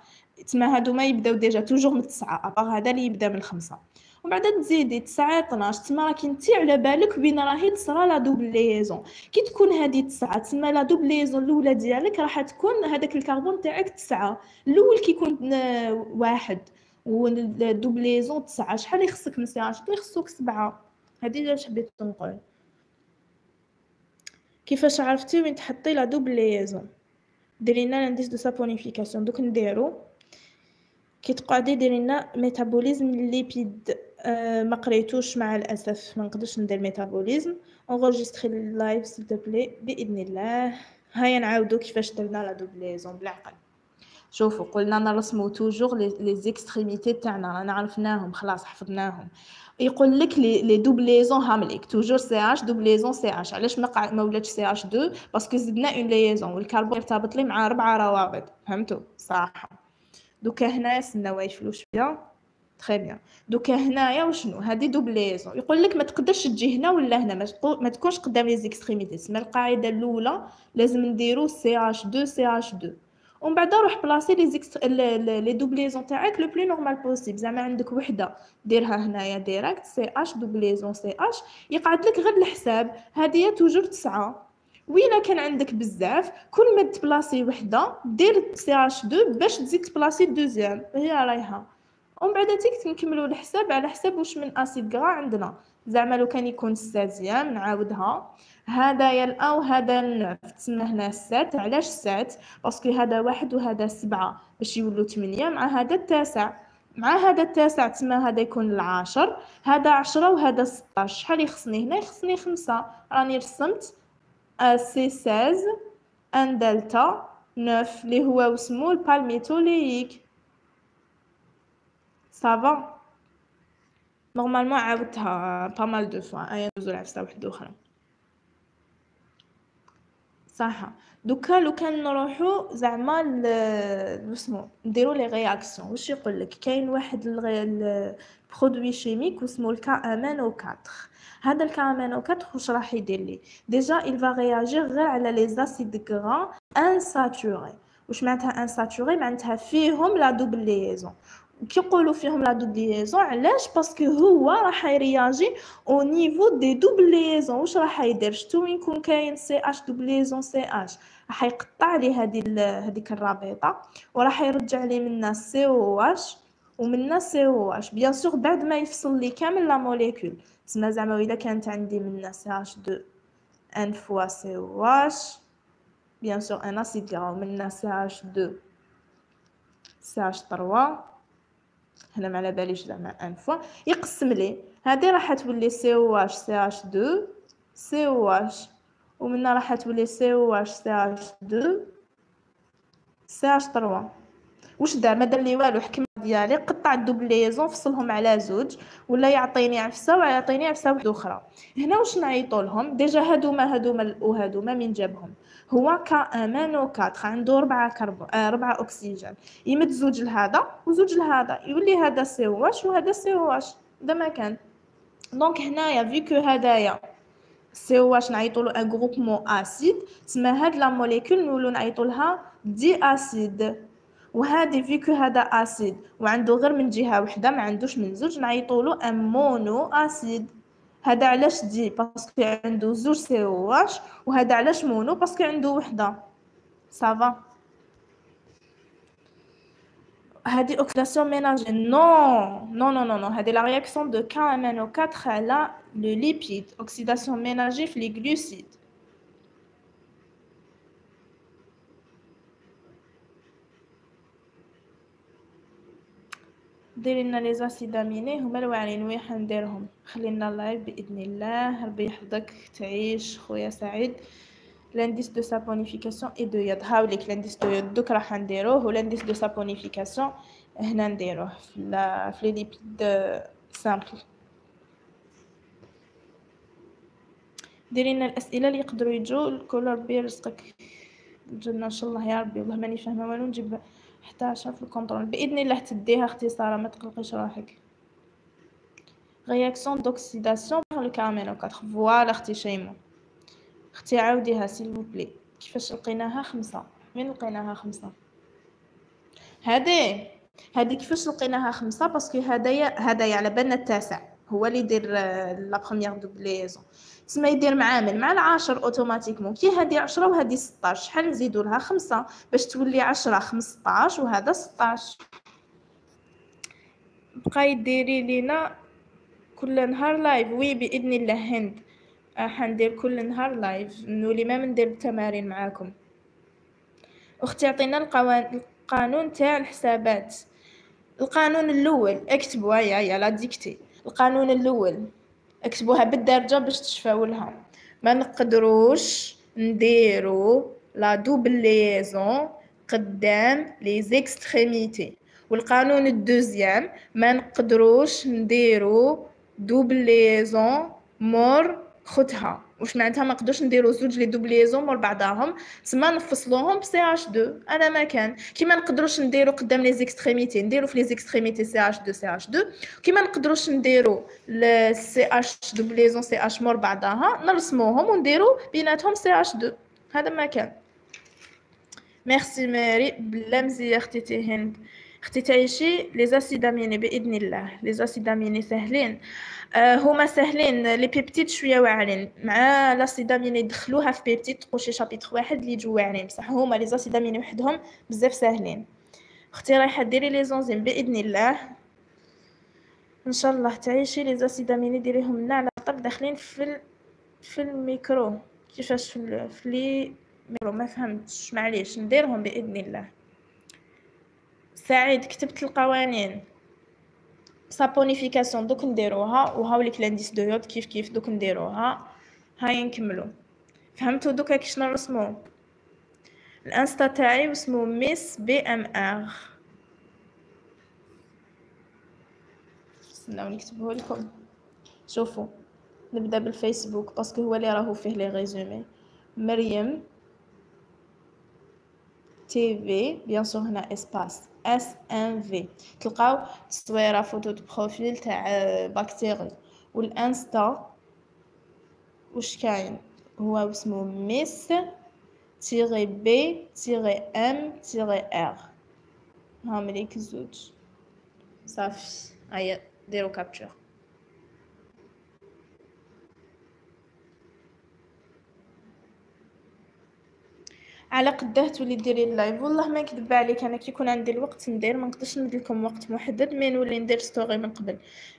تما هادو ما يبداو déjà toujours من التسعه à part هذا اللي يبدأ من الخمسه ومن بعد تزيدي 9 12 تما راكي انت على بالك بين راهي تصرا la double liaison كي تكون هذه 9 تما la double liaison الأولى ديالك راح تكون هذاك الكربون تاعك 9 الأول كيكون واحد وال double liaison 9 شحال يخصك من اش يخصك 7 هذه اللي حبيت نقول كيفاش عرفتي وين تحطي la double liaison لنا l'indice de saponification دوك نديرو. كي تقعدي ديري لنا métabolisme lipides ما قريتوش مع الأسف. ما نقدرش ندير métabolisme. enregistrez ال live s'il plaît بإذن الله. هيا نعاودو كيفاش درنا la double liaison بالعقل. شوفوا قلنا نرسمو toujours les extrémités تاعنا. رانا عرفناهم خلاص حفظناهم. يقول لك les les doubles liaisons هامليك. toujours CH double liaison CH علاش ما ما ولاتش CH 2 parce que زدنا une liaison والكربون يرتبط لي مع ربعه روابط. فهمتوا؟ صح. دوكا هنايا سناو يفلو شوية. très bien دوكا هنايا وشنو؟ هادي double liaison يقول لك ما تقدرش تجي هنا ولا هنا. ما, ما تكونش قدام les extrémités تسمى القاعدة الأولى. لازم نديرو CH 2 CH 2 ومن بعد روح بلاصي les ext- les doubles liaisons تاعك le plus normal possible زعما عندك وحدة ديرها هنايا direct CH double liaison CH يقعد لك غير الحساب. هذه toujours تسعة. وإلا كان عندك بزاف كل ما تبلاصي وحدة دير CH deux باش تزيد تبلاصي ال deuxième هي رايحة. ومن بعد تيك نكملوا الحساب على حساب واش من أسيد غرا عندنا. زعما لو كان يكون السادسيام نعاودها هذا الأو هذا النوف تسمى هنا السات. علاش السات؟ باسكو هذا واحد وهذا سبعة باش يولو تمنية. مع هذا التاسع. مع هذا التاسع تسمى هذا يكون العاشر. هذا عشرة وهذا ستاش شحال يخصني هنا؟ يخصني خمسة. راني رسمت. سي ساز. أن دلتا. neuf. اللي هو واسمو ال palmitoléique ça va normalement عاودتها pas mal de fois ايا ندوزو لعفسه وحده أخرى صح دوكا لو كان نروحو زعما اسمو نديرو les réactions واش يقول لك كاين واحد ال produit chimique اسمه ال KMnO 4 هذا ال KMnO 4 واش راح يدير لي déjà il va réagir غير على les acides gras insaturés واش معناتها insaturés معناتها فيهم la double liaison كيقولوا فيهم la double liaison علاش؟ parce que هو راح ي réagi au niveau des doubles liaisons واش راح يدير؟ شتو وين يكون كاين CH double liaison CH راح يقطع لي هذه هذيك الرابطة وراح يرجع لي منا COOH ومنا COOH bien sûr بعد ما يفصل لي كامل la molécule تسمى زعما إذا كانت عندي منا CH deux n fois COOH bien sûr un acide gras منا CH deux CH 3 هنا ما على باليش زعما n fois. يقسم لي. هذه راح تولي سي أو اش سي اش 2 سي أو اش ومنها راح تولي سي أو اش سي اش 2 سي اش 3 واش دار؟ ما دار لي والو حكم ديالي قطع ال double liaison فصلهم على زوج ولا يعطيني عفسة ويعطيني عفسة وحدة أخرى. هنا واش نعيطوا لهم déjà هادوما هادوما وهادوما من جابهم. هو KMnO 4 عنده ربعة كربون آه ربعة أكسجين. يمد زوج لهذا وزوج لهذا يولي هذا COOH وهذا COOH ده ما كان. donc هنايا vu que هدايا COOH نعيطوا له un groupement acide تسمى هاد la molécule نولو نعيطوا لها diacide. وهذه vu que هذا acide وعنده غير من جهة وحدة ما عندوش من زوج نعيطوا له un monoacide هذا علاش di parce que عنده زوج COOH وهذا علاش mono؟ parce que عنده وحدة. ça va هذه oxydation ménagée non non non non non هذه la réaction de KMnO 4 على le lipide oxydation ménagée في les glucides ديري لنا les acides aminés هما الواعرين وين حنديرهم. خلينا ال live بإذن الله. ربي يحفظك. تعيش. خويا سعيد. l'indice de saponification et d'iode هاوليك l'indice d'iode دوك راح نديروه و l'indice de saponification هنا نديروه في les lipides simples ديري لنا الأسئلة اللي يقدروا يجوا الكل ربي يرزقك الجنة إن شاء الله يا ربي. والله ماني فاهمة والو. نجيب حتى عشرة في ال contrôle بإذن الله تديها اختصارا ما تقلقيش روحك. réaction d'oxydation par le KMnO 4 voilà أختي شيماء أختي عاوديها s'il vous plaît كيفاش لقيناها خمسة من لقيناها خمسة هادي هادي كيفاش لقيناها خمسة parce que هدايا هدايا على بالنا التاسع هو اللي يدير la première double liaison تسمى يدير معامل مع العاشر automatiquement كي هادي عشرة وهادي ستاش. شحال نزيدو لها خمسة باش تولي عشرة خمسطاش وهذا ستاش. بقاي ديري لينا كل نهار live oui بإذن الله هند. حندير كل نهار live نولي ما ندير التمارين معاكم. أختي عطينا القوان... القانون تاع الحسابات. القانون الأول اكتبوا. هيا la dictée. القانون الأول. اكتبوها بالدرجه باش تشفاو لها. ما نقدروش نديرو la double liaison قدام les extrémités والقانون ال deuxième ما نقدروش نديرو double liaison مور خوتها واش معناتها ما نقدرش نديرو زوج les doubles liaisons مور بعضاهم تما نفصلوهم ب CH 2 أنا ما كان. كيما نقدروش نديرو قدام les extrémités نديرو في les extrémités CH 2 CH 2 كيما نقدروش نديرو CH double liaison CH مور بعضاها نرسموهم ونديرو بيناتهم CH 2 هذا ما كان. ميرسي ماري بلا مزيه أختي هند. أختي تعيشي les acides aminés باذن الله les acides aminés سهلين. آه هما سهلين les peptides شوية واعرين. مع l'acide aminé يدخلوها في peptides تقول شي واحد اللي يجوا واعرين. بصح هما les acides aminés وحدهم بزاف ساهلين. أختي رايحة ديري les enzymes باذن الله إن شاء الله تعيشي les acides aminés ديريهم لنا على طب داخلين في ال... في الميكرو. كيفاش في, ال... في les micro؟ ما فهمتش معليش. نديرهم باذن الله سعيد كتبت القوانين. saponification دوك نديروها. وهاوليك l'indice d'iode كيف كيف دوك نديروها. هاي نكملو. فهمتو؟ دوكا كيش نرسمو؟ الانستا تاعي اسمو ميس بي ام ار استناو نكتبه لكم. شوفوا نبدأ بالفيسبوك باسكو هو اللي راهو فيه لي ريزومي مريم تي في بيان سور هنا اسباس اس ان في تلقاو تصويرة فوتو بروفيل تاع بكتيري والإنستا واش كاين؟ هو اسمه ميس تيري بي تيري ام تيري ار هاهم ليك الزوج صافي. هيا ديرو capture على قداه تولي ديري ال live. والله ما نكذب عليك أنا كي يكون عندي الوقت ندير ما نقدرش ندير لكم وقت محدد mais نولي ندير story من قبل.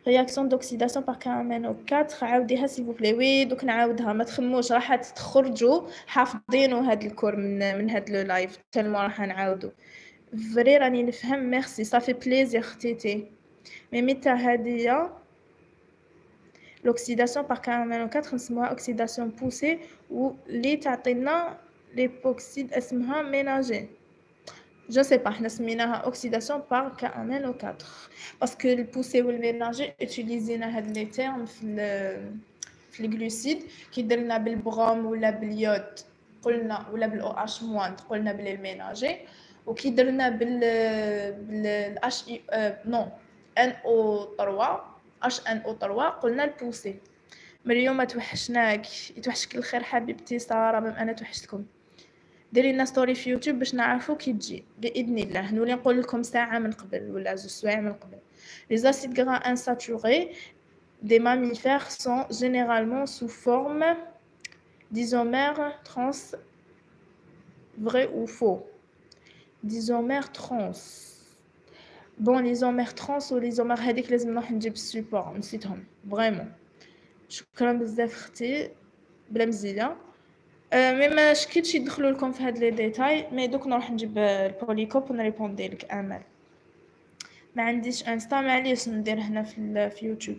réaction d'oxydation par KMnO 4 عاوديها s'il plaît oui دوك نعاودها. ما تخموش راح تخرجوا حافظينو هاد ال cours من من هاد le live tellement راح نعاودو فري راني نفهم. ميرسي صافي بليزير ختيتي مي ميتا هادية؟ لوكسيداسيون بار كامينو 4 نسموها اوكسيداسيون بوسي واللي تعطينا ليبوكسيد اسمها ميناجي جو سي با حنا سميناها اوكسيداسيون بار كامين أو 4 باسكو البوسي والميناجي اتيليزينا هاد لي تيرم في في الجلوسيد كي درنا بالبروم ولا باليود قلنا ولا بالاو اش موان قلنا بلي ال ménagée وكي درنا بال بالاش اي نو ان أو 3 اش ان أو 3 قلنا ال poussée ما توحشناك يتوحشك الخير حبيبتي ساره même أنا توحشتكم ديري لنا story في يوتيوب باش نعرفو كي تجي بإذن الله. نولي نقول لكم ساعة من قبل ولا زوج سوايع من قبل. Les acides gras insaturés des mammifères sont généralement sous forme d'isomères trans vrai ou faux. D'isomères trans. Bon l'isomère trans ou l'isomère هذيك لازم نروح نجيب ال support نسيتهم vraiment شكرا بزاف أختي بلا مزيه أه mais ما شكيتش يدخلوا لكم في هاد les détails mais دوك نروح نجيب ال polycope ونريبوندي لك امل ما عنديش انستا معليش ندير هنا في, في يوتيوب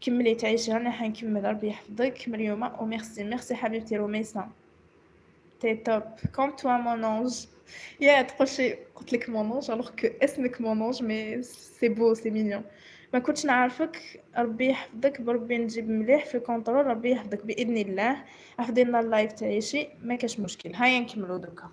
كملي تعيشي أنا حنكمل ربي يحفظك مريومه و merci merci حبيبتي روميسا t'es top comme toi mon ange يا تقول شي قلت لك mon ange alors que اسمك mon ange mais c'est beau c'est mignon ما كنتش نعرفك ربي يحفظك بربي نجيب مليح في ال contrôle ربي يحفظك بإذن الله. حفظي لنا ال live تعيشي ما كاش مشكل. هيا نكملوا دوكا.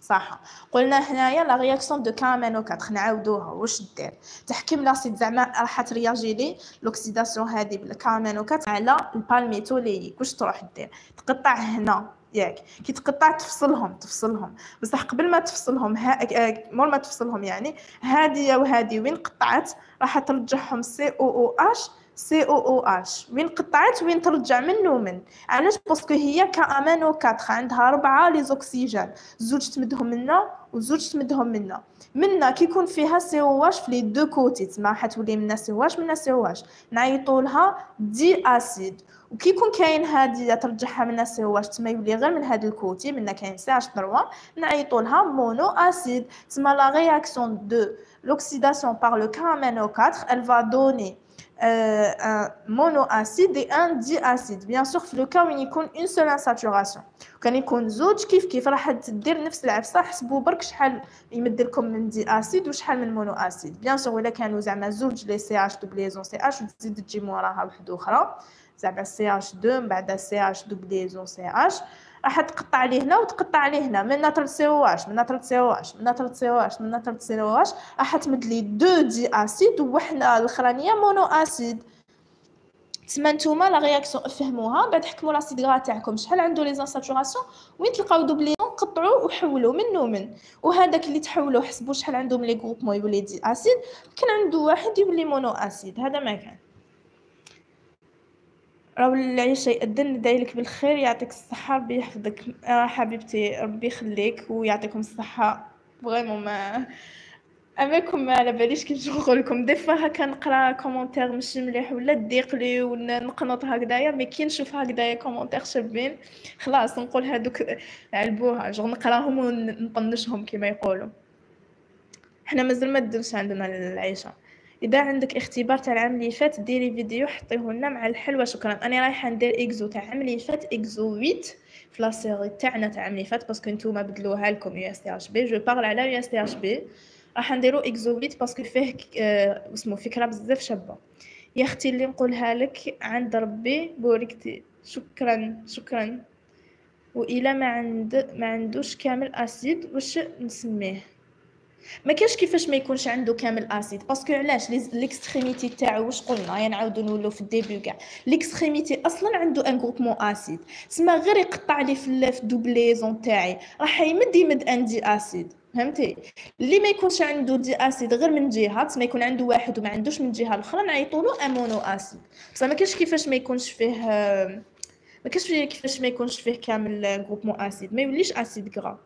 صح. قلنا هنايا la réaction de KMnO 4 نعاودوها واش دير؟ تحكم l'acide زعما راح ترياجي لي l'oxydation هذه ب ال KMnO 4 على ال palmitoléique واش تروح دير؟ تقطع هنا. ياك. كي تقطع تفصلهم تفصلهم. بصح قبل ما تفصلهم ها... آه، مور ما تفصلهم يعني هادي وهادي وين قطعت؟ راح ترجعهم سي أو أو اش سي أو أو اش وين قطعت وين ترجع من علاش؟ parce que هي KMnO 4 عندها ربعة les oxygènes زوج تمدهم لنا وزوج تمدهم منا. منا كيكون فيها COOH في les deux côtés تما حتولي منا سي أو واش منا سي أو واش نعيطوا لها دي أسيد. وكيكون كاين هادي ترجعها منا COOH تما يولي غير من هاد ال côté منا كاين CH3 نعيطوا لها monoacide. تما la réaction de. L'oxydation par le KMNO4 elle va donner un monoacide et un diacide. Bien sûr في le cas وين يكون une seule insaturation كان يكون زوج كيف كيف؟ راح تدير نفس العفسة حسبوا برك شحال يمد لكم من diacides وشحال من monoacide bien sûr ولا كانوا زعما زوج les CH double liaison CH وتزيد تجي موراها وحده أخرى. زعما CH2 من بعد CH double liaison CH راح تقطع عليه هنا وتقطع عليه هنا. من ناتر سي أو اش من ناتر سي أو اش من ناتر سي أو اش من ناتر سي أو اش. راح تمد les deux diacides وحنا الاخرانيه monoacide. تما نتوما لا رياكسيون فهموها بعد حكموا لاسيد غرا تاعكم شحال عنده لي زانساتوراسيون. وين تلقاو دوبليون قطعوا وحولوا من وهذاك اللي تحولوا حسبوا شحال عندهم لي غروبمون يولي دي أسيد. كان عنده واحد يولي مونو أسيد. هذا ما كان. راهو العيشة يأذن دايلك بالخير يعطيك الصحة ربي يحفظك. آه حبيبتي ربي يخليك ويعطيكم الصحة. فريمون ما اماكم ما على باليش كي نشوفو لكم. دي فوا هكا نقرأ كومونتير ماشي مليح ولا تضيق لي ونقنط هكذايا مي كي نشوف هكذايا كومونتير شابين خلاص نقول هادوك علبوها. juste نقراهم ونطنشهم كما يقولوا. حنا مازال ما درناش عندنا العشا. إذا عندك اختبار تاع العام اللي فات ديري فيديو حطيه لنا مع الحل وشكرا أنا رايحة ندير exo تاع العام اللي فات exo 8 في la série تاعنا تاع العام اللي فات parce que نتوما بدلوها لكم يو اس تي اش بي جو بارل على يو اس تي اش بي راح نديرو exo 8 parce que فيه آه اسمه فكرة بزاف شابة. يا أختي اللي نقولها لك عند ربي بوركتي شكرا شكرا. والى ما عند ما عندوش كامل acide واش نسميه؟ ما كاينش كيفاش ما يكونش عنده كامل acide parce que علاش؟ l'extrémité تاعو واش قلنا؟ يا نعاودو نولو في ال début كاع l'extrémité أصلا عنده un groupement acide سما غير يقطع لي في ال double liaison تاعي. راح يمد يمد un diacide فهمتي؟ اللي ما يكونش عنده diacide غير من جهة ما يكون عنده واحد وما عندوش من جهة الأخرى نعيطوا له un monoacide بصح ما كاينش كيفاش ما يكونش فيه ما كاينش كيفاش ما يكونش فيه كامل groupement acide ما يوليش acide gras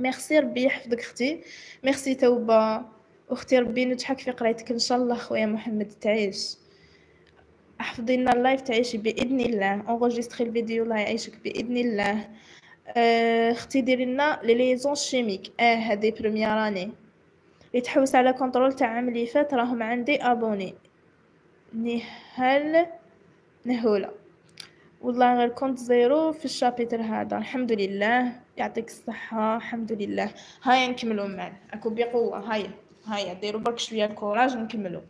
merci ربي يحفظك أختي ميرسي توبة. أختي ربي نجحك في قرايتك إن شاء الله خويا محمد تعيش. احفظي لنا ال live تعيشي بإذن الله. enregistrer ال vidéo الله يعيشك بإذن الله. آه، أختي ديري لنا les liaisons chimiques. آه هذه première année اللي تحوس على كونترول تاع عام اللي فات راهم عندي ابوني نهال نهولة. والله غير كنت زيرو في الشابيتر هذا. الحمد لله. يعطيك الصحة الحمد لله. هيا نكملو معنا أكو بقوة هيا هيا ديروا برك شوية كوراج نكملو.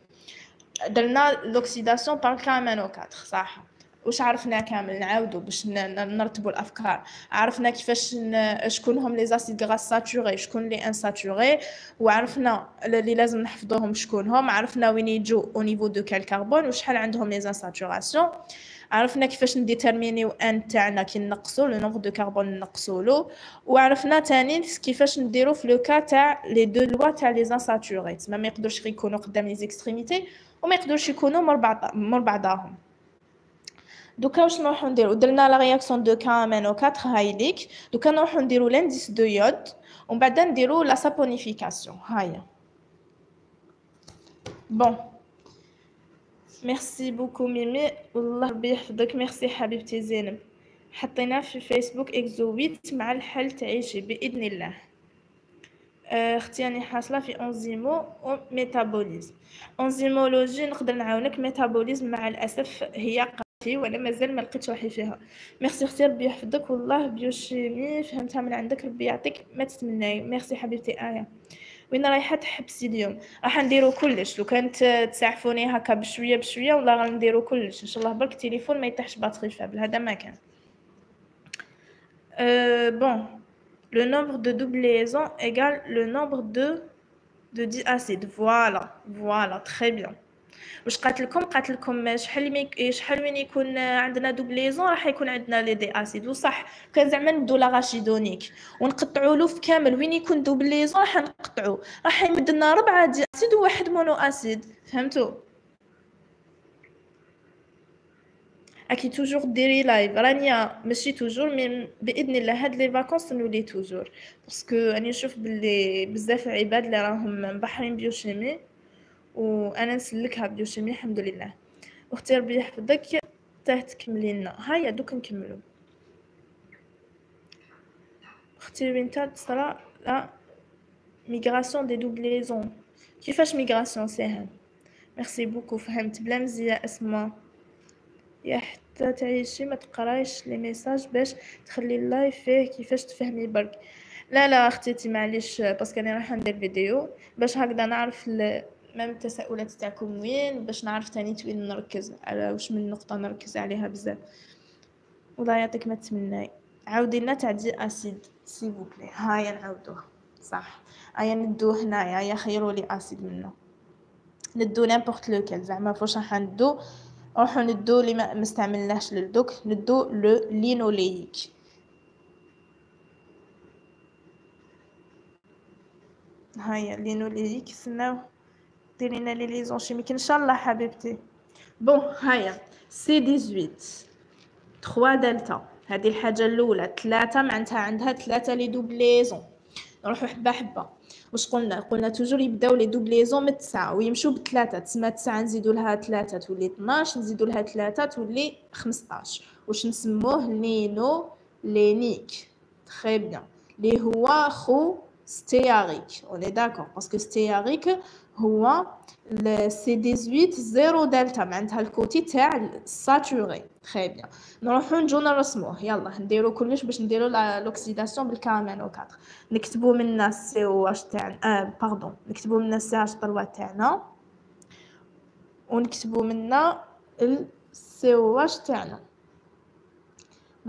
درنا لوكسيداسيون بار كامانو 4 صح. واش عرفنا كامل نعاودو باش نرتبوا الأفكار. عرفنا كيفاش شكون هم les acides gras saturés شكون les insaturés وعرفنا اللي لازم نحفظوهم شكون هم. عرفنا وين يجوا au niveau de quel carbone وشحال عندهم les insaturations عرفنا كيفاش نديترمينيو n تاعنا كي نقصو le nombre de carbones نقصو له. وعرفنا تاني كيفاش نديرو في le cas تاع les deux lois تاع les insaturés. تما ما يقدرش يكونوا قدام les extrémités وما يقدرش يكونوا مورا بعض مورا بعضاهم donc واش نروحو نديرو درنا la réaction de KMnO4 هاي ليك donc نروحو نديرو l'indice d'iode ومن بعد نديرو la saponification هايا bon merci beaucoup ميمي والله ربي يحفظك ميرسي حبيبتي زينب حطينا في فيسبوك اكزوبيت مع الحل تعيشي باذن الله أختي راني حاصله في enzymo و métabolisme enzymologie نقدر نعاونك métabolisme مع الاسف هيا ڨاتلي وأنا مازال ما لقيتش روحي فيها ميرسي أختي ربي يحفظك والله biochimie فهمتها من عندك ربي يعطيك ما تتمناي. ميرسي حبيبتي آية. وين رايحة؟ تحبسي اليوم. راح نديرو كلش. لو كانت تسعفوني هكا بشوية بشوية والله غنديرو كلش. إن شاء الله برك التليفون ما يطيحش batterie faible. هذا ما كان. euh, bon. Le nombre de doublons égale le nombre de de diacides voilà. Voilà. Très bien. واش قالت لكم قالت لكم شحال mais شحال وين يكون عندنا double liaison راح يكون عندنا les diacides. وصح كان زعما نبدو l'arachidonique ونقطعوا له في كامل. وين يكون double liaison راح نقطعوا راح يمد لنا ربعة diacides وواحد monoacide. فهمتوا راكي toujours ديري live رانيا ماشي toujours mais بإذن الله هاد les vacances نولي toujours. parce que راني نشوف بلي بزاف عباد اللي راهم مبحرين biochimie وأنا نسلكها biochimie الحمد لله. أختي ربي يحفظك تاه تكملي لنا. هيا دوك نكملو. أختي وين تصرا la migration des doubles liaisons كيفاش migration ساهل؟ merci beaucoup فهمت بلا مزيان اسمع يا حتى تعيشي ما تقرايش les messages باش تخلي ال live فيه كيفاش تفهمي برك. لا لا اختيتي معليش parce que أنا راح ندير فيديو باش هكذا نعرف même التساؤلات تاعكم وين باش نعرف تاني وين نركز على واش من نقطة نركز عليها بزاف. والله يعطيك ما تمناي. عاودي لنا تاع diacide s'il te plaît هايا نعاودوها. صح. هيا ندو هنايا. هيا خيروا لي acide منه ندو n'importe lequel زعما فاش راح ندو. نروحو ندو لي ما مستعملناهش للدوك. ندو le linolénique. هيا linolénique sinon ديرينا les liaisons chimiques ان شاء الله حبيبتي bon هيا C 18 3 دلتا هذه الحاجة الاولى ثلاثة معناتها عندها ثلاثة les doubles liaisons نروحو حبه حبه واش قلنا قلنا toujours يبداو les doubles liaisons من تسعة ويمشوا بثلاثة تسمى تسعة نزيدو لها ثلاثة تولي 12 نزيدو لها ثلاثة تولي 15 واش نسموه lino lénique très bien لي هو خو stéarique on est d'accord parce que stéarique هو C 18 zéro delta معناتها ال côté تاع ال saturé très bien. نروحو نجو نرسموه. يلا نديرو كلش باش نديرو l'oxydation بال KMnO 4 نكتبو منا ال COOH تاعنا آه pardon نكتبو منا ال CH 3 تاعنا. ونكتبو منا ال COOH تاعنا.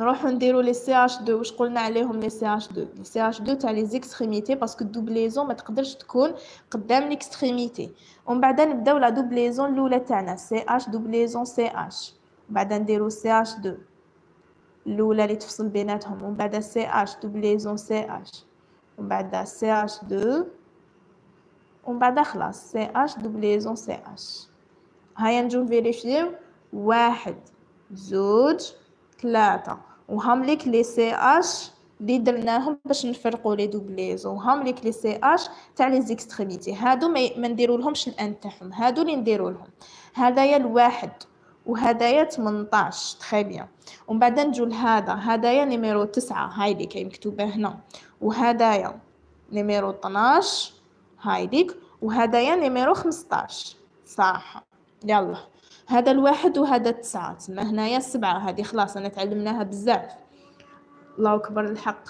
نروحو نديرو les CH 2 واش قلنا عليهم les CH 2 les CH 2 تاع les extrémités parce que ال double liaison ما تقدرش تكون قدام l'extrémité. ومن بعد نبداو la double liaison الأولى تاعنا CH double liaison CH. بعد نديرو CH 2 الأولى اللي تفصل بيناتهم. ومن بعد CH double liaison CH. ومن بعد CH 2 ومن بعد خلاص CH double liaison CH. هيا نجو نفيريفيو. واحد زوج ثلاثة. وهم ليك les CH اللي درناهم باش نفرقوا les doubles liaisons وهم ليك les CH تاع les extrémités. هادو ما نديرو لهمش الآن تاعهم. هادو اللي نديرو لهم هدايا الواحد وهدايا 18 très bien ومن بعد نجو لهذا. هدايا numéro 9 هاي اللي كاين مكتوبة هنا. وهدايا numéro 12 هاي ديك وهدايا numéro 15 صح. يلا. هذا الواحد وهذا التسعة. تسمى هنايا السبعة هذه خلاص أنا تعلمناها بزاف. الله أكبر الحق.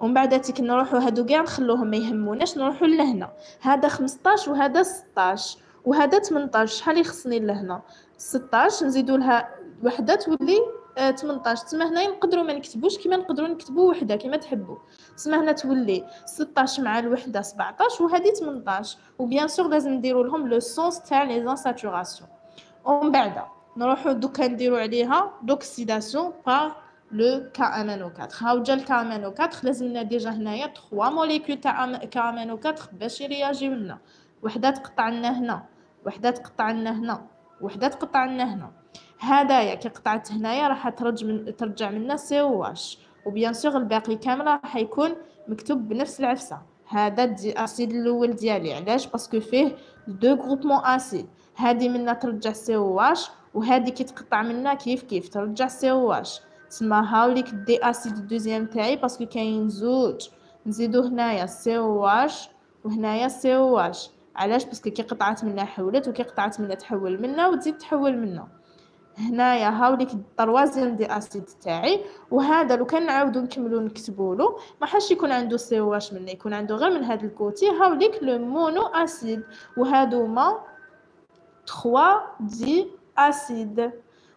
ومن بعد تيك نروحو هادو كاع نخلوهم ما يهموناش نروحو لهنا. هذا خمسطاش وهذا ستاش وهذا تمنطاش. شحال يخصني لهنا؟ ستاش نزيدو لها وحدة تولي آه 18 تسمى هنايا نقدروا ما نكتبوش كيما نقدروا نكتبوا وحدة كيما تحبوا تسمى هنا تولي 16 مع الوحدة 17 وهذه 18 و bien sûr لازم نديروا لهم le sens تاع les insaturations ومن بعد نروحو دوكا نديرو عليها d'oxydation par le KMnO 4 هاو جا ال KMnO 4 لازمنا déjà هنايا 3 molécules تاع KMnO 4 باش يرياجيو لنا وحده تقطع لنا هنا وحده تقطع لنا هنا وحده تقطع لنا هنا هدايا كي قطعت هنايا راح ترجع من ترجع لنا COOH و bien sûr الباقي كامل راح يكون مكتوب بنفس العفسه هذا ال diacide الأول ديالي علاش parce que فيه deux groupements acides هادي منا ترجع COOH وهادي كي تقطع منا كيف كيف ترجع COOH تسمى هاوليك diacide deuxième تاعي parce que كاين زوج. نزيدو هنايا COOH وهنايا COOH علاش؟ parce que كي قطعت منا حولت وكي قطعت منا تحول منا وتزيد تحول منا. هنايا هاوليك ال troisième diacide تاعي وهذا لو كان نعاودو نكملو نكتبولو ما حاش يكون عنده COOH منا. يكون عنده غير من هذا ال côté هاوليك le monoacide. وهادوما 3 diacides.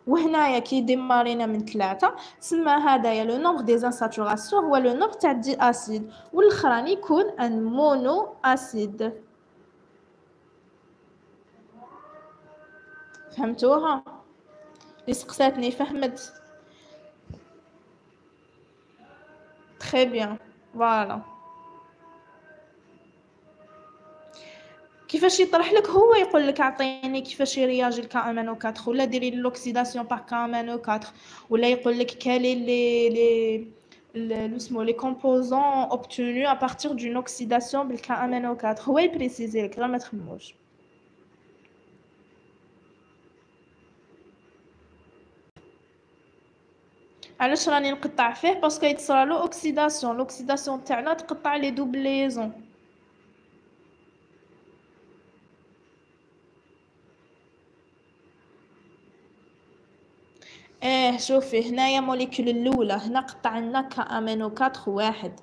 وهنايا كي ديمارينا من ثلاثة. تسمى هذايا le nombre d'insaturations هو le nombre تاع diacides. والاخراني يكون un monoacide. فهمتوها؟ اللي سقساتني فهمت. très bien voilà كيفاش يطرح لك هو يقول لك أعطيني كيفاش يرياجي ال KMnO 4 ولا ديري l'oxydation par KMnO 4 ولا يقول لك quels les لي اسمو les composants obtenus à partir d'une oxydation بال KMnO 4 هو يبريسيزي لك غير ما تخموش. علاش راني نقطع فيه؟ parce que يتصرالو oxydation l'oxydation تاعنا تقطع les doubles liaisons إيه شوفي هنايا molécule الأولى هنا قطع لنا KMnO 4 واحد.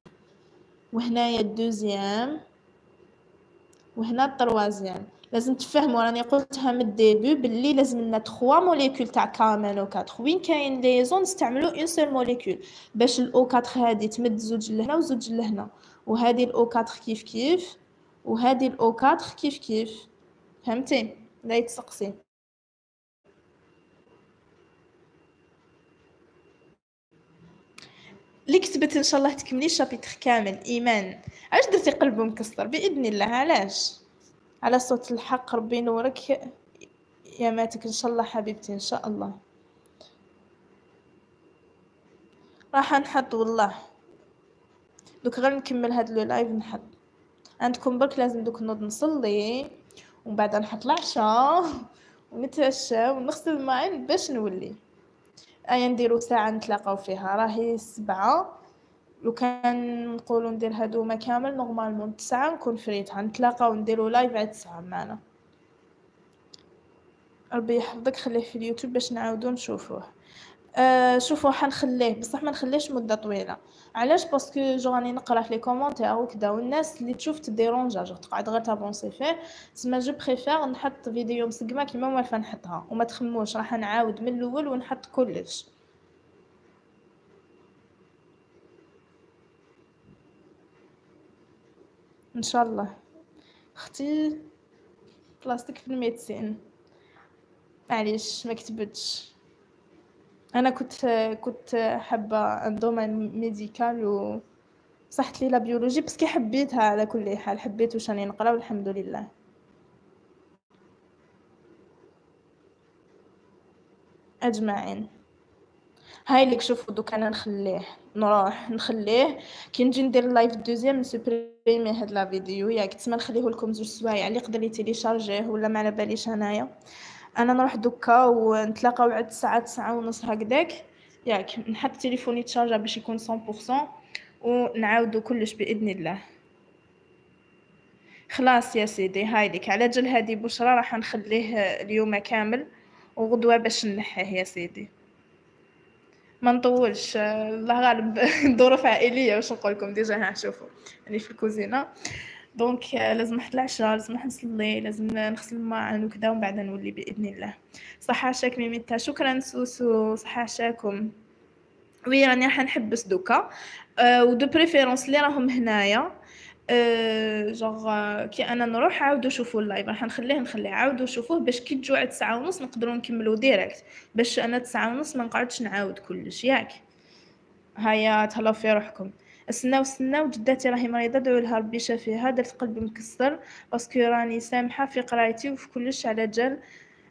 وهنايا ال deuxième. وهنا ال troisième. لازم تفهموا راني قلتها من ال début باللي لازم لنا 3 molécules تاع KMnO 4 وين كاين les ans نستعملوا une seule molécule باش الأو 4 هادي تمد زوج لهنا وزوج لهنا. وهذه الأو 4 كيف كيف؟ وهذه الأو 4 كيف كيف؟ فهمتي؟ لا يتسقسي. اللي كتبت إن شاء الله تكملي الشابيتر كامل إيمان. علاش درتي قلبه مكسر؟ بإذن الله. علاش؟ على صوت الحق ربي ينورك. يا ماتك إن شاء الله حبيبتي إن شاء الله. راح نحط والله. دوك غير نكمل هاد le live نحط. عندكم برك لازم دوك نوض نصلي ومن بعد نحط العشاء <laughs> ونتعشى ونغسل الماعن باش نولي. ايا نديرو ساعة نتلاقاو فيها؟ راهي السبعة لو كان نقولوا ندير هادوما كامل normalement تسعة نكون فريت نتلاقاو نديرو live على تسعة معنا. ربي يحفظك خليه في اليوتيوب باش نعاودو نشوفوه. آه شوفوا حنخليه بصح ما نخليهش مدة طويلة. علاش؟ parce que je راني نقرأ في les commentaires وكذا والناس اللي تشوف تديرونجا je تقعد غير تافونسي فيه تسمى je préfère نحط فيديو مسقمة كيما موالفه نحطها وما تخموش. راح نعاود من الأول ونحط كلش. إن شاء الله. أختي بلاستيك في الـ médecine معليش ما كتبتش. أنا كنت كنت حابه domaine médical و صحت لي la biologie بس كي حبيتها على كل حال حبيت واش راني نقرا والحمد لله. أجمعين. هاي اللي شوفوا دوك أنا نخليه نروح نخليه. كي نجي ندير الـ live deuxième نسوبريمي هاد la vidéo. ياك تسمى نخليه لكم زوج سوايع. اللي يقدر يتيليشارجيه ولا ما على باليش انايا أنا نروح دوكا ونتلاقاو عاد الساعة تسعة ونص هكداك ياك نحط تليفوني تشارجا باش يكون 100% ونعاودو كلش بإذن الله. خلاص يا سيدي هايديك. على جل هادي بشرى راح نخليه اليوم كامل وغدوة باش نحيه يا سيدي. ما نطولش. الله غالب <laughs> ظروف عائلية واش نقول لكم déjà ها شوفوا. راني في الكوزينة. donc لازم نحط العشاء لازم نروح نصلي لازم نغسل الماعن وكذا ومن بعد نولي بإذن الله. صحة عشاك ميميتا شكرا سوسو. صحة عشاكم oui راني راح نحبس دوكا. أه ودو préférence اللي راهم هنايا. أه جوغ كي أنا نروح عاودوا شوفوا الـ live. راح نخليه نخليه عاودوا شوفوه باش كي تجوا على ونص نقدروا نكملوا direct. باش أنا تسعة ونص ما نقعدش نعاود كلش ياك. هيا تهلاو في روحكم. استناو استناو جداتي راهي مريضة دعوا لها ربي يشافيها. درت قلبي مكسر باسكو راني سامحة في قرايتي وفي كلش على جال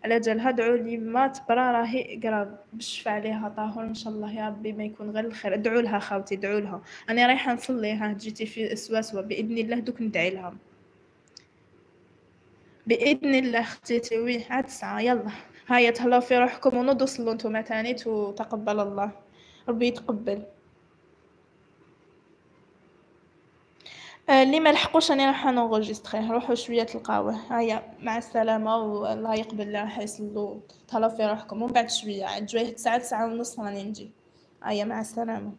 على جالها. دعوا لي ما تبرا راهي قراب. بشفى عليها طاهر إن شاء الله يا ربي ما يكون غير الخير. ادعوا لها خاوتي ادعوا لها. أنا رايحة نصلي ها جيتي في سواسوا باذن الله دوك ندعي لها. بإذن الله اختيتي وي عاد تسعة يلا. هيا تهلاو في روحكم ونوضوا صلوا نتوما تانيت وتقبل الله. ربي يتقبل. اللي ما لحقوش أنا راح نونغوجيستري روحوا شوية تلقاوه. هيا مع السلامة والله يقبل راح يصلوا تهلاو في روحكم. ومن بعد شوية عاد جويه ساعه ساعه ونص راني نجي. هيا مع السلامة.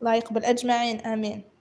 الله يقبل اجمعين آمين.